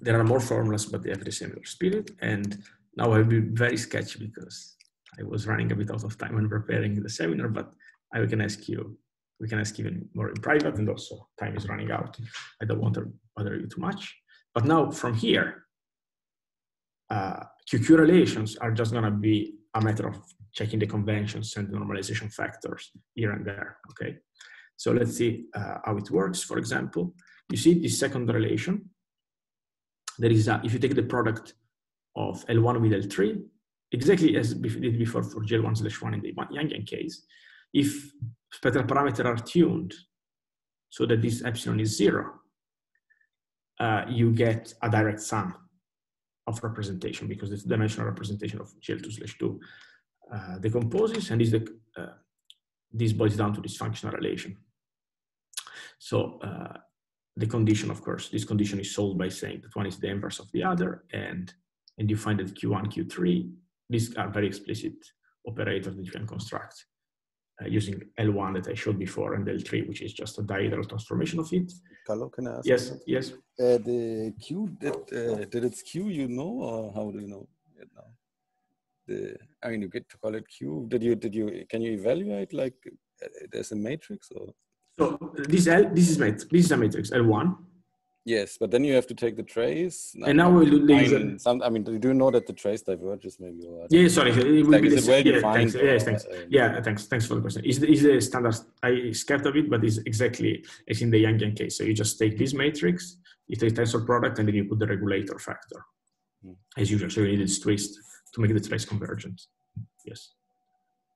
there are more formulas, but they have the similar spirit. And now I'll be very sketchy because I was running a bit out of time when preparing the seminar, but I can ask you, we can ask even more in private and also time is running out. I don't want to bother you too much. But now from here, uh, QQ relations are just gonna be a matter of checking the conventions and the normalization factors here and there, okay? So let's see uh, how it works. For example, you see this second relation. There is a, if you take the product of L1 with L3, exactly as we did before for GL1 slash 1 in the Yangian case. If spectral parameters are tuned so that this epsilon is zero, uh, you get a direct sum of representation because it's dimensional representation of GL2 slash 2 uh, decomposes and this, the, uh, this boils down to this functional relation. So uh, the condition, of course, this condition is solved by saying that one is the inverse of the other and and you find that Q1, Q3, these are very explicit operators that you can construct using L1 that I showed before and L3, which is just a dihedral transformation of it. Carlo, can I ask? Yes, yes. Uh, the Q, that, uh, did it's Q you know, or how do you know it now? The, I mean, you get to call it Q. Did you, did you, can you evaluate like there's a matrix or? So this L, this is matrix, this is a matrix L1 Yes, but then you have to take the trace. And now we'll do the some. I mean, do you know that the trace diverges maybe? Or yeah, sorry. It will like, be is the, it well yeah, defined? Thanks, yes, thanks. Uh, yeah, thanks. Thanks for the question. Is the, is the standard? I skipped a bit, but it's exactly as in the Yangian case. So you just take this matrix, you take tensor product, and then you put the regulator factor, hmm. as usual. So you need this twist to make the trace convergent. Yes.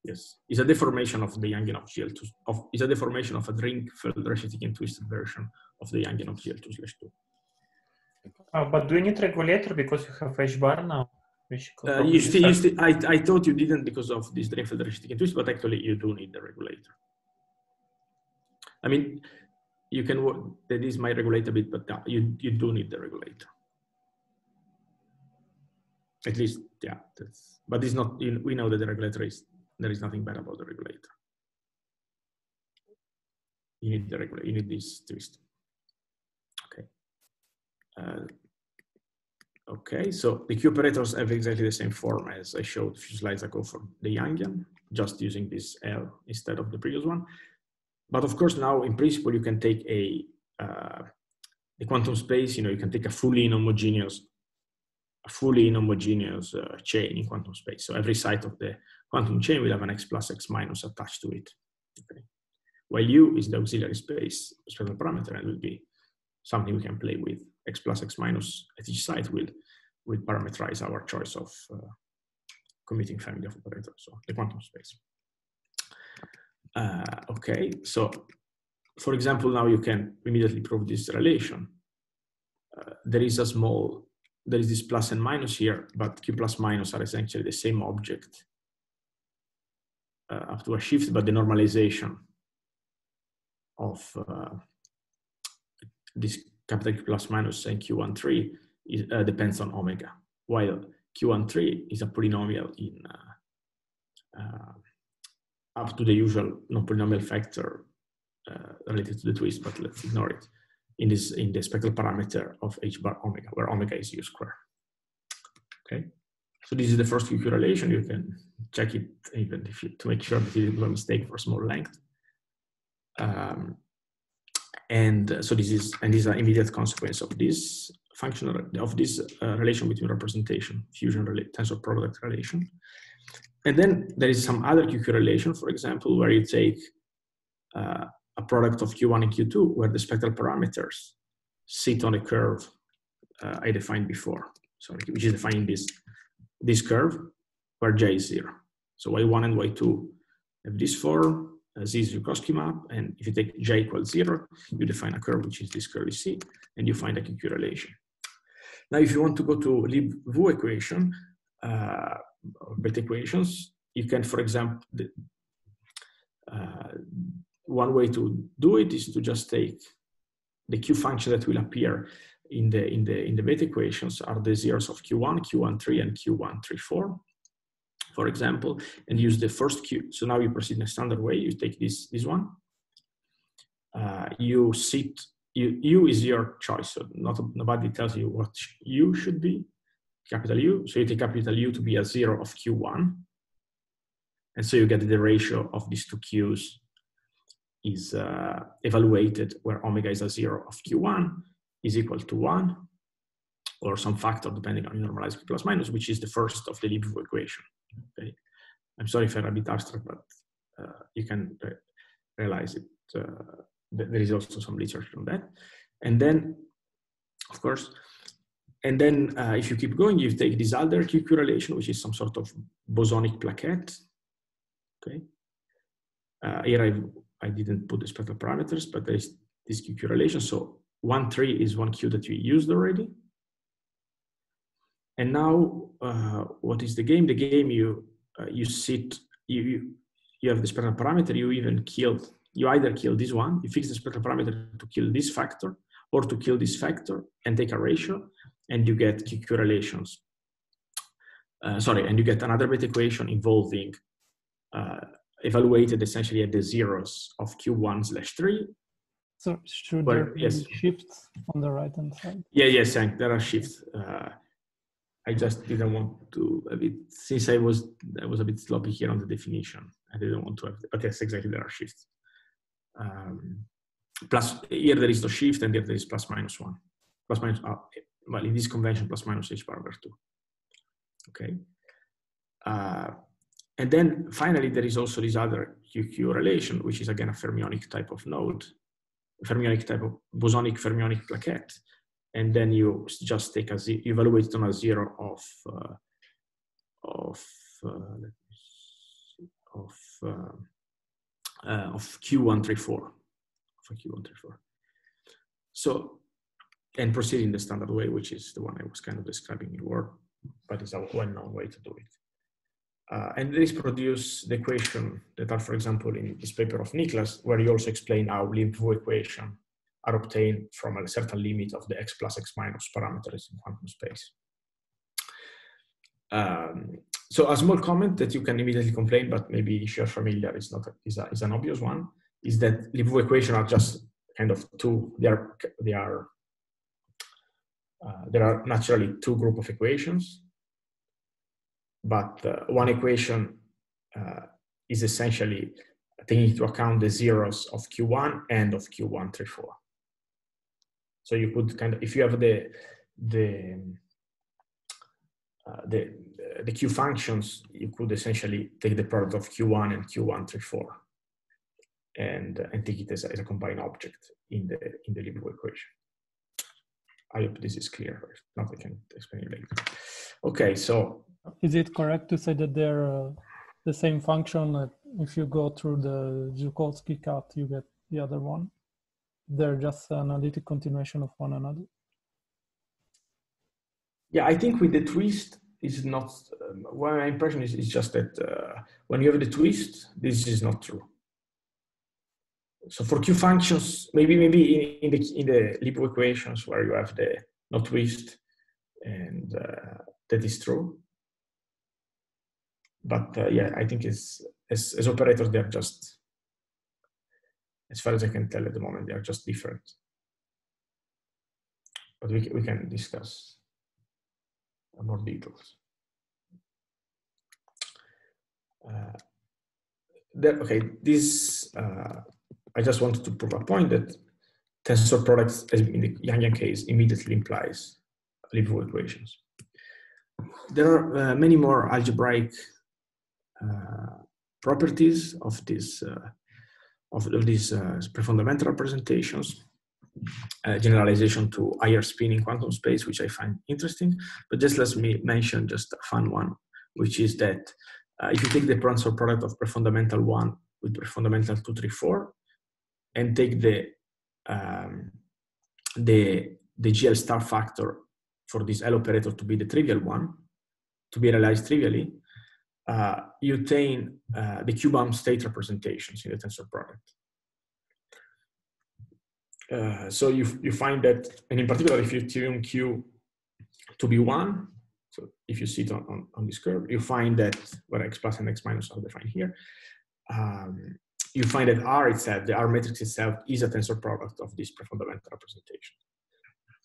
Yes, it's a deformation of the Yangian of GL2. Of, it's a deformation of a Drinfeld Reshetikhin twisted version of the Yangian of GL2 slash 2. Uh, but do you need regulator because you have H bar now? Uh, you still, you still, I, I thought you didn't because of this Drinfeld Reshetikhin twist, but actually you do need the regulator. I mean, you can work, that is my regulator bit, but you, you do need the regulator. At least, yeah, that's, but it's not, we know that the regulator is, there is nothing bad about the regulator. You need the regulator, you need this twist. Uh, okay, so the Q operators have exactly the same form as I showed a few slides ago for the Yangian, just using this L instead of the previous one. But of course, now in principle, you can take a uh, quantum space. You know, you can take a fully inhomogeneous, a fully inhomogeneous uh, chain in quantum space. So every site of the quantum chain will have an x plus x minus attached to it. Okay. While U is the auxiliary space spectral parameter and will be something we can play with x plus x minus at each site will, will parameterize our choice of uh, commuting family of operators, so the quantum space. Uh, okay, so for example, now you can immediately prove this relation. Uh, there is a small, there is this plus and minus here, but q plus minus are essentially the same object uh, up to a shift, but the normalization of uh, this capital Q plus minus and Q13 is, uh, depends on omega, while Q13 is a polynomial in uh, uh, up to the usual non-polynomial factor uh, related to the twist, but let's ignore it in this in the spectral parameter of h bar omega, where omega is u square. Okay, so this is the first QQ relation. You can check it even if you to make sure that it is a mistake for small length. Um, and uh, so this is and is an immediate consequence of this functional of this uh, relation between representation, fusion tensor product relation. And then there is some other QQ relation, for example, where you take uh, a product of Q1 and Q2 where the spectral parameters sit on a curve uh, I defined before, so which is defining this, this curve where J is zero. So Y1 and Y2 have this form, uh, Z is Joukowsky map, and if you take J equals zero, you define a curve which is this curve C, and you find a QQ relation. Now, if you want to go to Lieb-Wu equation, uh, Bethe equations, you can, for example, uh, one way to do it is to just take the Q function that will appear in the in the in the Bethe equations are the zeros of Q1, Q13, and Q134, for example, and use the first Q. So now you proceed in a standard way. You take this this one. Uh, you sit. You, U is your choice. So not nobody tells you what U should be. Capital U. So you take capital U to be a zero of Q1, and so you get the ratio of these two Qs is uh, evaluated where omega is a zero of q1 is equal to one or some factor depending on normalized plus minus, which is the first of the Lieb-Wu equation. Okay. I'm sorry if I'm a bit abstract, but uh, you can re realize it. Uh, there is also some literature on that. And then, of course, and then uh, if you keep going, you take this other QQ relation, which is some sort of bosonic plaquette. Okay. Uh, here I've I didn't put the spectral parameters, but there's this QQ relation. So one three is one Q that we used already. And now, uh, what is the game? The game you uh, you sit you you have the spectral parameter. You even kill you either kill this one, you fix the spectral parameter to kill this factor, or to kill this factor and take a ratio, and you get QQ relations. Uh, sorry, and you get another Bethe equation involving uh, evaluated essentially at the zeros of Q1 slash 3. So should where, there be yes. shifts on the right hand side? Yeah, yes, yeah, there are shifts. Uh, I just didn't want to a bit since I was I was a bit sloppy here on the definition. I didn't want to have, but yes, exactly there are shifts. Um, plus here there is no shift, and here there is plus minus one, plus minus. Uh, well, in this convention, plus minus h bar over two. Okay. Uh, and then finally, there is also this other QQ relation, which is again a fermionic type of node, fermionic type of bosonic fermionic plaquette. And then you just take a z, evaluate it on a zero of uh, of uh, of uh, uh, of Q134 of Q134. So and proceed in the standard way, which is the one I was kind of describing in Word, but it's a well-known way to do it. Uh, and this produce the equation that are, for example, in this paper of Niklas, where he also explain how Lieb-Wu equation are obtained from a certain limit of the x plus x minus parameters in quantum space. Um, so a small comment that you can immediately complain, but maybe if you're familiar, it's not is, a, is an obvious one, is that Lieb-Wu equation are just kind of two, they are, they are, uh, there are naturally two group of equations but uh, one equation uh, is essentially taking into account the zeros of Q1 and of Q134. So you could kind of, if you have the, the, uh, the, the Q functions, you could essentially take the product of Q1 and Q134 and, and take it as a, as a combined object in the, in the Lieb-Wu equation. I hope this is clear. If not, I can explain it later. Okay, so is it correct to say that they're uh, the same function? If you go through the Joukowsky cut, you get the other one. They're just an analytic continuation of one another. Yeah, I think with the twist is not. Um, well, my impression is, is just that uh, when you have the twist, this is not true. So for Q functions, maybe maybe in, in the in the Lieb-Wu equations where you have the no twist and uh, that is true. But uh, yeah, I think it's as, as operators, they're just, as far as I can tell at the moment, they are just different. But we, we can discuss more details. Uh, okay, this, uh, I just wanted to prove a point that tensor products, as in the Yangian case, immediately implies Lieb-Wu equations. There are uh, many more algebraic uh, properties of this uh, of, of, these uh, prefundamental representations. generalization to higher spin in quantum space, which I find interesting. But just let me mention just a fun one, which is that uh, if you take the tensor product of prefundamental 1 with prefundamental 2, 3, 4, and take the, um, the, the GL star factor for this L operator to be the trivial one, to be realized trivially, uh, you obtain uh, the Q-bound state representations in the tensor product. Uh, so you, you find that, and in particular, if you tune Q to be one, so if you sit on, on, on, this curve, you find that where x plus and x minus are defined here, um, you find that R itself, the R matrix itself, is a tensor product of this prefundamental representation.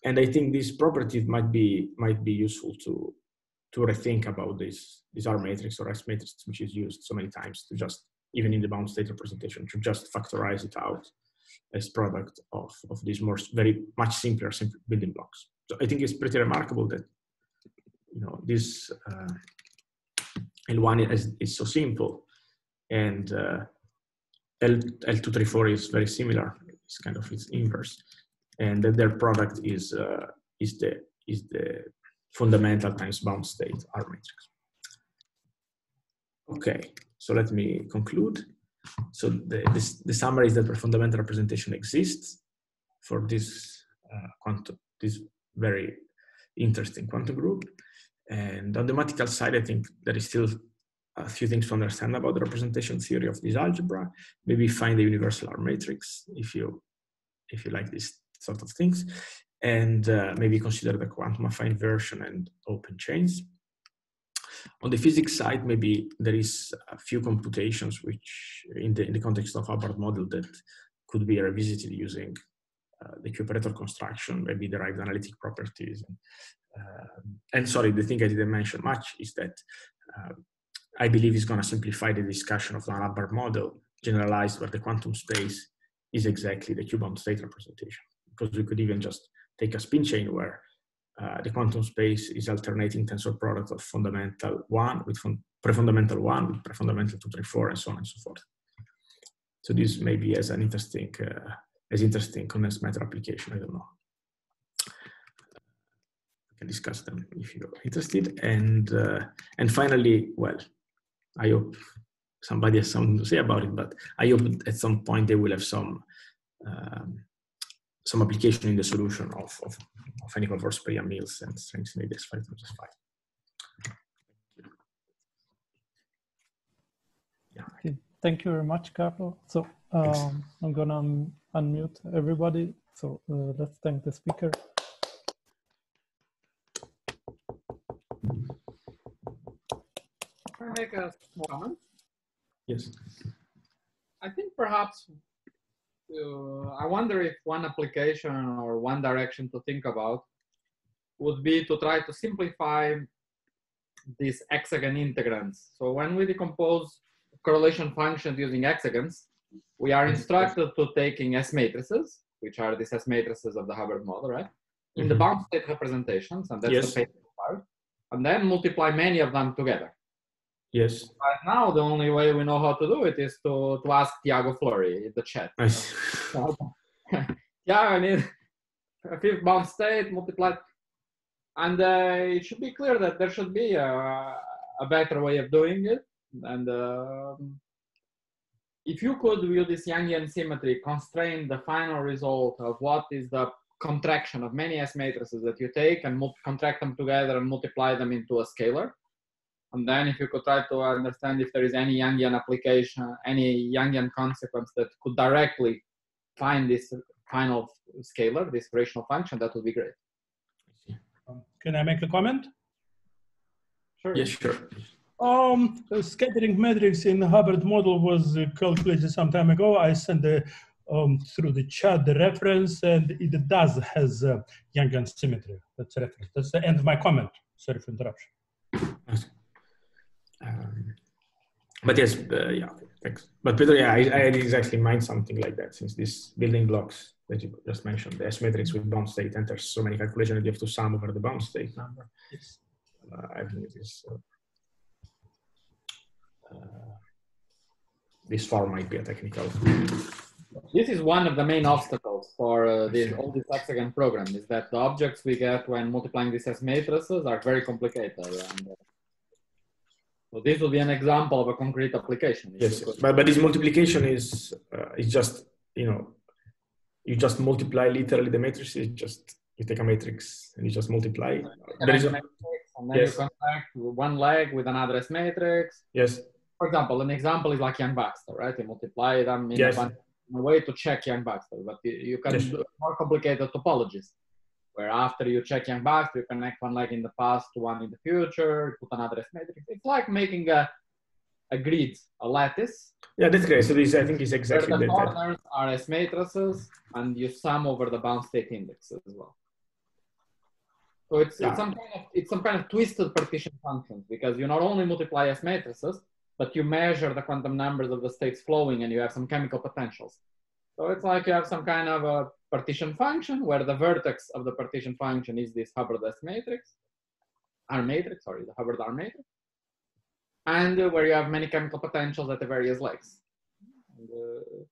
And I think these properties might be might be useful to to rethink about this this R matrix or S matrix, which is used so many times to just even in the bound state representation to just factorize it out as product of of these more very much simpler simple building blocks. So I think it's pretty remarkable that you know, this uh, L1 is, is so simple and uh, L, L234 is very similar. It's kind of its inverse. And that their product is, uh, is, the, is the fundamental times bound state R matrix. Okay, so let me conclude. So the, this, the summary is that the fundamental representation exists for this uh, quantum, this very interesting quantum group. And on the mathematical side, I think there is still a few things to understand about the representation theory of this algebra. Maybe find the universal R matrix if you if you like these sort of things, and uh, maybe consider the quantum affine version and open chains. On the physics side, maybe there is a few computations which, in the in the context of Hubbard model, that could be revisited using uh, the Q operator construction, maybe derived analytic properties, and um, and sorry, the thing I didn't mention much is that uh, I believe is going to simplify the discussion of the Hubbard model generalized where the quantum space is exactly the Q-bound state representation. Because we could even just take a spin chain where uh, the quantum space is alternating tensor product of fundamental one with fun prefundamental one with prefundamental two, three, four, and so on and so forth. So this may be as an interesting, uh, as interesting condensed matter application. I don't know We can discuss them if you're interested. And uh, and finally, well, I hope somebody has something to say about it, but I hope at some point they will have some um, some application in the solution of of, of any converse per Mills and strengths in ADS five times five. Yeah. Okay. Thank you very much, Carlo. So um, I'm gonna un unmute everybody. So uh, let's thank the speaker. Can I make a comment? Yes. I think perhaps uh, I wonder if one application or one direction to think about would be to try to simplify these hexagon integrands. So when we decompose correlation functions using hexagons, we are instructed to taking S matrices, which are these S matrices of the Hubbard model, right? In mm -hmm. the bound state representations, and that's yes. the part, and then multiply many of them together. Yes. Right now, the only way we know how to do it is to, to ask Thiago Fleury in the chat. Nice. yeah, I mean, a fifth bound state multiplied. And uh, it should be clear that there should be a, a better way of doing it. And uh, if you could, with this Yangian symmetry, constrain the final result of what is the contraction of many S matrices that you take and contract them together and multiply them into a scalar, and then if you could try to understand if there is any Yangian application, any Yangian consequence that could directly find this final scalar, this rational function, that would be great. Can I make a comment? Sure. Yes, sure. Um, scattering matrix in the Hubbard model was uh, calculated some time ago. I sent the, um, through the chat the reference, and it does has uh, Yangian symmetry. That's a reference. That's the end of my comment. Sorry for interruption. Um, but yes, uh, yeah, thanks. But Peter, yeah, I, I had exactly in mind something like that since these building blocks that you just mentioned, the S matrix with bound state enters so many calculations that you have to sum over the bound state number. Yes. Uh, I think it is. Uh, uh, this form might be a technical. This is one of the main obstacles for uh, this, all this hexagon program is that the objects we get when multiplying these S matrices are very complicated. And, uh, so this will be an example of a concrete application. Yes, but but this multiplication is uh, is just you know you just multiply literally the matrices. Just you take a matrix and you just multiply. There is a, and then yes. you connect one leg with another S matrix. Yes. For example, an example is like Yang-Baxter, right? You multiply them in, yes. a, in a way to check Yang-Baxter, but you can yes. do more complicated topologies where after you check Yang-Baxter, you connect one leg in the past to one in the future, put another S matrix. It's like making a, a grid, a lattice. Yeah, that's great. So this, I think, is exactly where the that. corners are S matrices, and you sum over the bound state index as well. So it's, yeah. it's some kind of it's some kind of twisted partition functions because you not only multiply S matrices, but you measure the quantum numbers of the states flowing, and you have some chemical potentials. So it's like you have some kind of a partition function where the vertex of the partition function is this Hubbard S matrix, R matrix, sorry, the Hubbard R matrix, and uh, where you have many chemical potentials at the various legs. And, uh,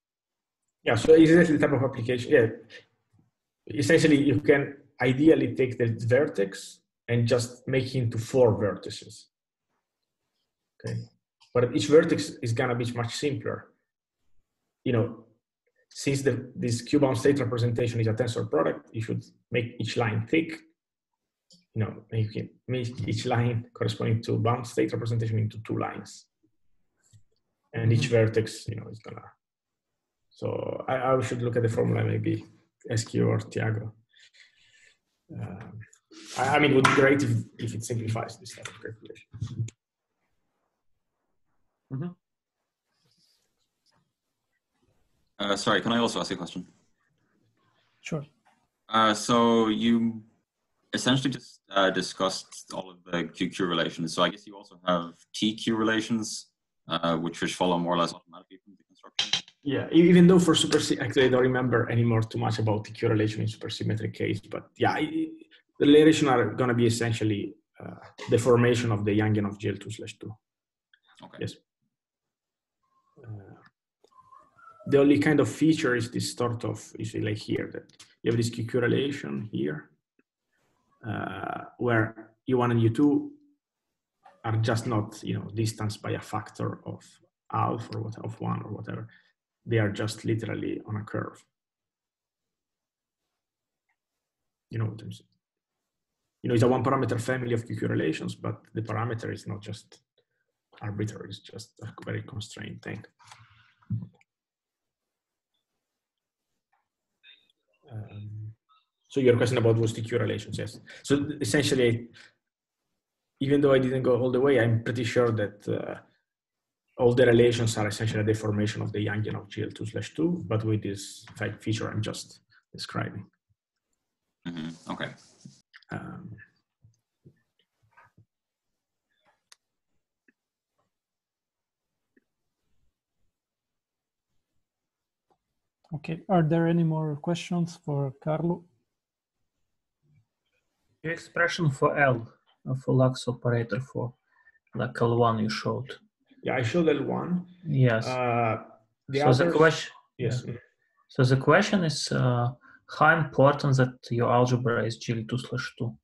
yeah, so exactly the type of application. Yeah, essentially you can ideally take the vertex and just make it into four vertices. Okay, but each vertex is gonna be much simpler. You know, since the, this Q-bound state representation is a tensor product, you should make each line thick. You know, you can make each line corresponding to bound state representation into two lines. And each vertex, you know, is gonna. So I, I should look at the formula maybe SQ or Thiago. Um, I, I, mean, it would be great if, if it simplifies this type of calculation. Mm -hmm. Uh, sorry, can I also ask a question? Sure. Uh, so you essentially just uh, discussed all of the QQ relations. So I guess you also have TQ relations, uh, which which follow more or less automatically from the construction. Yeah, even though for super, actually I don't remember anymore too much about TQ relation in supersymmetric case, but yeah, it, the relation are going to be essentially uh, the formation of the Yangian of GL2 slash 2. Okay. Yes the only kind of feature is this sort of, you see like here, that you have this QQ relation here, uh, where U1 and U2 are just not, you know, distanced by a factor of half or what, of one or whatever. They are just literally on a curve. You know what I'm saying? You know, it's a one parameter family of QQ relations, but the parameter is not just arbitrary, it's just a very constrained thing. Um, so your question about was TQ relations, yes. So essentially, even though I didn't go all the way, I'm pretty sure that uh, all the relations are essentially a deformation of the Yangian of GL2 slash 2, but with this feature I'm just describing. Mm -hmm. Okay. Um, Okay, are there any more questions for Carlo? Your expression for L, for Lax operator for like L1 you showed. Yeah, I showed L1. Yes. Uh, the so the question. Yes. Yeah. So the question is uh, how important that your algebra is GL2 slash 2?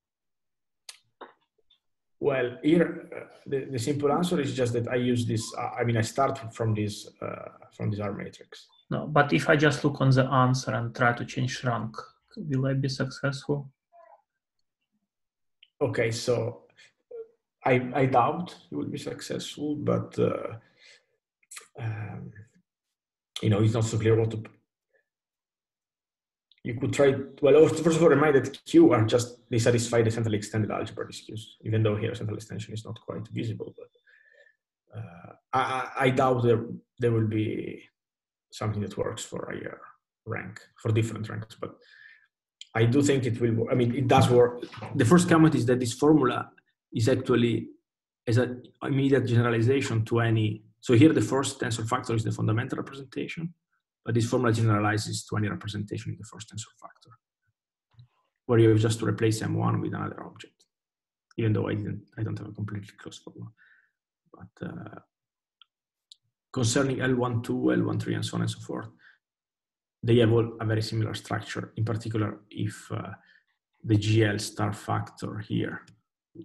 Well, here uh, the, the simple answer is just that I use this. Uh, I mean, I start from this uh, from this R matrix. No, but if I just look on the answer and try to change rank, will I be successful? Okay, so I, I doubt you will be successful, but uh, um, you know it's not so clear what to. you could try, well, first of all, remind that Q are just, they satisfy the centrally extended algebra, Qs, even though here central extension is not quite visible. But uh, I, I, doubt there, there will be something that works for a uh, rank, for different ranks. But I do think it will, I mean, it does work. The first comment is that this formula is actually as an immediate generalization to any, so here the first tensor factor is the fundamental representation but this formula generalizes to any representation in the first tensor factor, where you have just to replace M1 with another object, even though I didn't, I don't have a completely closed formula. But uh, concerning L12, L13, and so on and so forth, they have all a very similar structure. In particular, if uh, the GL star factor here,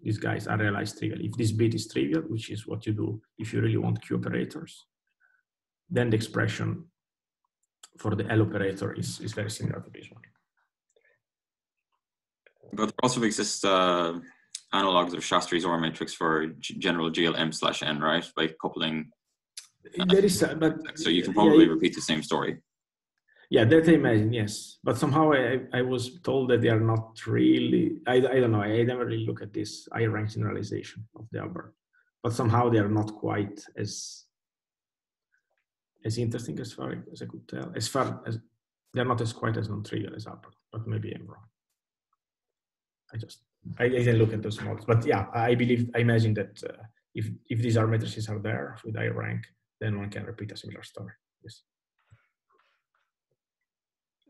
these guys are realized trivial. If this bit is trivial, which is what you do if you really want Q operators, then the expression for the L operator is, is very similar to this one. But there also exists uh, analogs of Shastry's OR matrix for general GLM slash N, right? By coupling. There is, uh, but so you can probably yeah, repeat the same story. Yeah, that I imagine, yes. But somehow I, I was told that they are not really, I, I don't know, I never really look at this I rank generalization of the Hubbard. But somehow they are not quite as as interesting as far as I could tell. As far as they're not as quite as non-trivial as Apple, but maybe I'm wrong. I just I, I didn't look at those models, but yeah, I believe I imagine that uh, if if these R matrices are there with I rank, then one can repeat a similar story. Yes.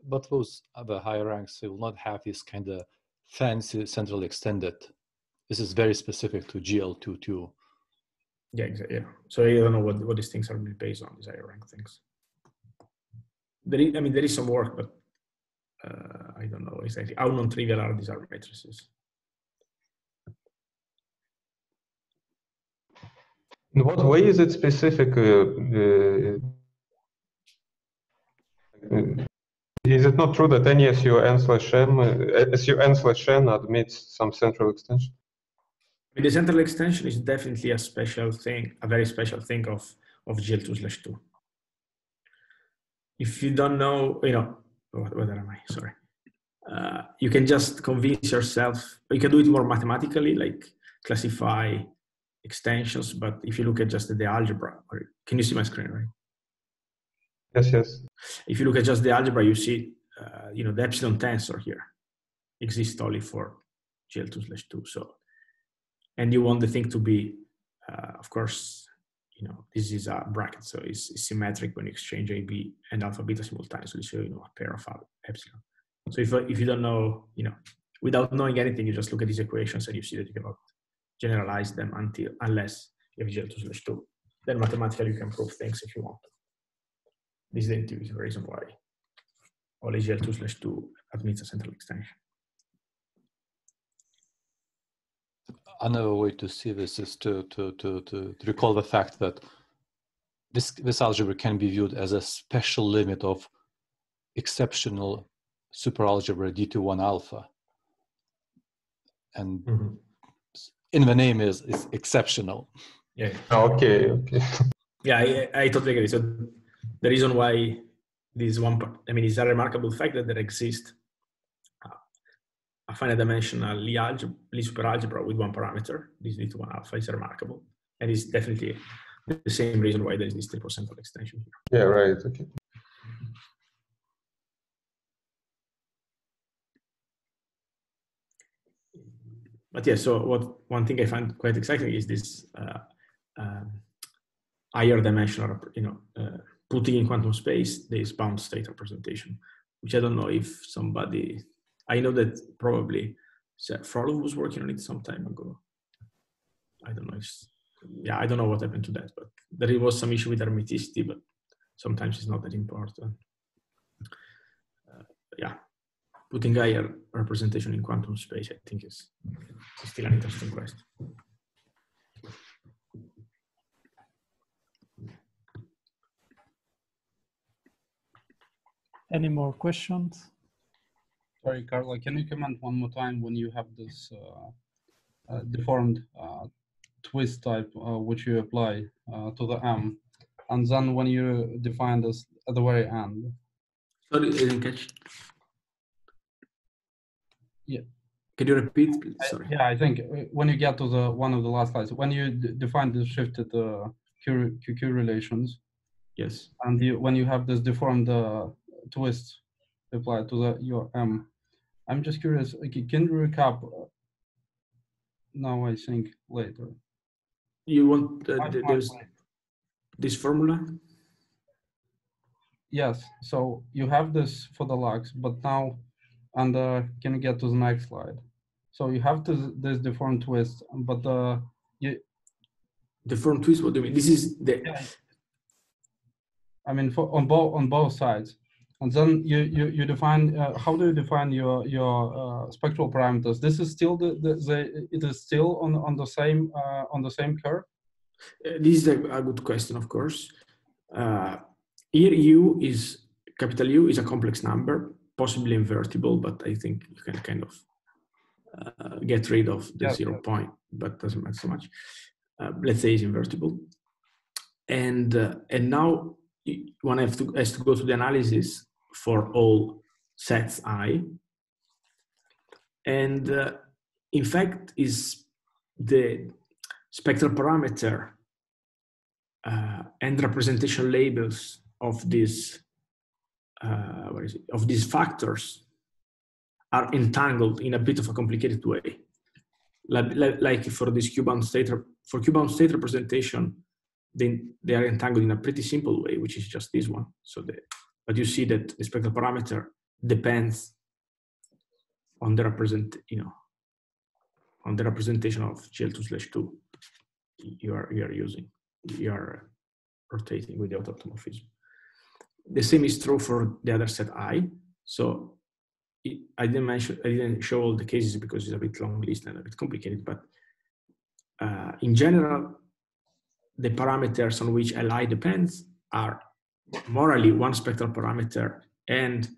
But those other higher ranks will not have this kind of fancy centrally extended. This is very specific to GL22 yeah, exactly. Yeah. So I don't know what, what these things are based on, these higher rank things. There is, I mean, there is some work, but uh, I don't know exactly how non-trivial are these R In what way is it specific? Is it not true that any SU n slash m, n slash n admits some central extension? the central extension is definitely a special thing, a very special thing of, of GL2 slash 2. If you don't know, you know, what am I? Sorry. Uh, you can just convince yourself, you can do it more mathematically, like classify extensions, but if you look at just the algebra, or, can you see my screen, right? Yes, yes. If you look at just the algebra, you see, uh, you know, the epsilon tensor here exists only for GL2 slash 2. So and you want the thing to be, uh, of course, you know, this is a bracket, so it's, it's, symmetric when you exchange AB and alpha beta simultaneously, so you know a pair of epsilon. So if, if you don't know, you know, without knowing anything, you just look at these equations and you see that you cannot generalize them until unless you have GL2 slash 2. Then mathematically you can prove things if you want. This is the intuitive reason why only GL2 slash 2 admits a central extension. another way to see this is to, to, to, to, to recall the fact that this, this algebra can be viewed as a special limit of exceptional superalgebra D21 alpha. And mm-hmm. In the name is, is exceptional. Yeah. Ah, okay. Okay. yeah, I, I totally agree. So the reason why this one, I mean, it's a remarkable fact that there exists uh, a finite dimensional Lie, algebra, Lie superalgebra with one parameter, this D21 alpha is remarkable. And it's definitely the same reason why there is this triple central extension here. Yeah, right. Okay. But yeah, so what one thing I find quite exciting is this uh, uh, higher dimensional, you know, uh, putting in quantum space this bound state representation, which I don't know if somebody I know that probably Frolov was working on it some time ago. I don't know. If, yeah, I don't know what happened to that, but there was some issue with hermiticity, but sometimes it's not that important. Uh, yeah, putting higher representation in quantum space, I think is, is still an interesting question. Any more questions? Sorry, Carlo, can you comment one more time when you have this uh, uh, deformed uh, twist type uh, which you apply uh, to the M, and then when you define this at the very end? Sorry, I didn't catch. Yeah. Can you repeat, please? Sorry. Yeah, I think uh, when you get to the one of the last slides, when you define the shifted uh, Q, QQ relations. Yes. And you, when you have this deformed uh, twist applied to the your M, I'm just curious. Can you recap? Now I think later. You want uh, there's this formula? Yes. So you have this for the Lax, but now, and uh, can you get to the next slide? So you have this, this deformed twist, but uh, you. Deformed twist. What do you mean? This is the. Yeah. I mean, for on both on both sides, and then you you you define uh, how do you define your your uh, spectral parameters? This is still the, the, the it is still on on the same uh, on the same curve. Uh, this is a, a, good question, of course. Uh, here, U is capital U is a complex number, possibly invertible, but I think you can kind of uh, get rid of the yeah, zero yeah. point, but doesn't matter so much. let's say it's invertible, and and now one have to has to go to the analysis for all sets i and uh, in fact is the spectral parameter uh, and representation labels of these uh, of these factors are entangled in a bit of a complicated way like, like for this q-bound state for q-bound state representation they, they are entangled in a pretty simple way, which is just this one. So the, but you see that the spectral parameter depends on the represent, you know, on the representation of GL2 slash 2 you are, you are using, you are rotating with the automorphism. The same is true for the other set I. So it, I didn't mention, I didn't show all the cases because it's a bit long list and a bit complicated, but uh, in general, the parameters on which Li depends are morally one spectral parameter and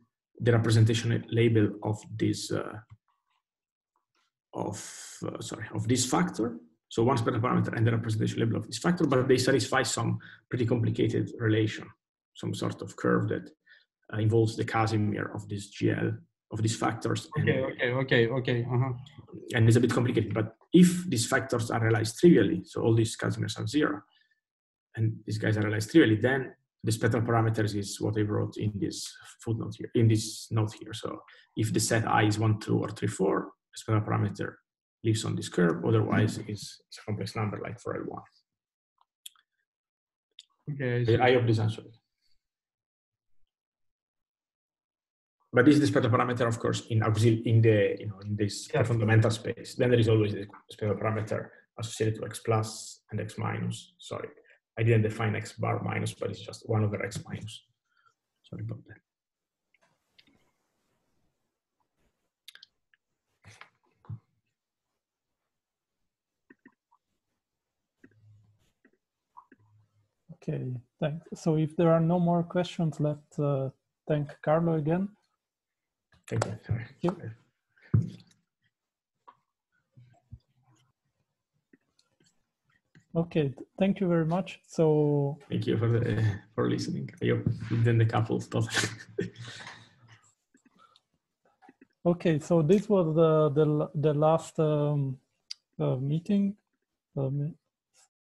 the representation label of this uh, of uh, sorry of this factor so one spectral parameter and the representation label of this factor but they satisfy some pretty complicated relation some sort of curve that uh, involves the casimir of this gl of these factors okay and, okay okay okay uh-huh. and it's a bit complicated but if these factors are realized trivially so all these casimirs are zero and these guys are realized trivially, then the spectral parameters is what I wrote in this footnote here, in this note here. So if the set i is one, two, or three, four, the spectral parameter lives on this curve. Otherwise, it's, it's a complex number like for L1. Okay. I, I hope this answered. But this is the spectral parameter, of course, in auxil in the you know in this yeah. fundamental space. Then there is always the spectral parameter associated to x plus and x minus. Sorry, I didn't define x bar minus, but it's just one over x minus. Sorry about that. Okay, thanks. So if there are no more questions, let's uh, thank Carlo again. Thank you. Thank you. Okay, thank you very much. So thank you for the, for listening. I hope then the couple stuff. okay, so this was the the the last um, uh, meeting. Um,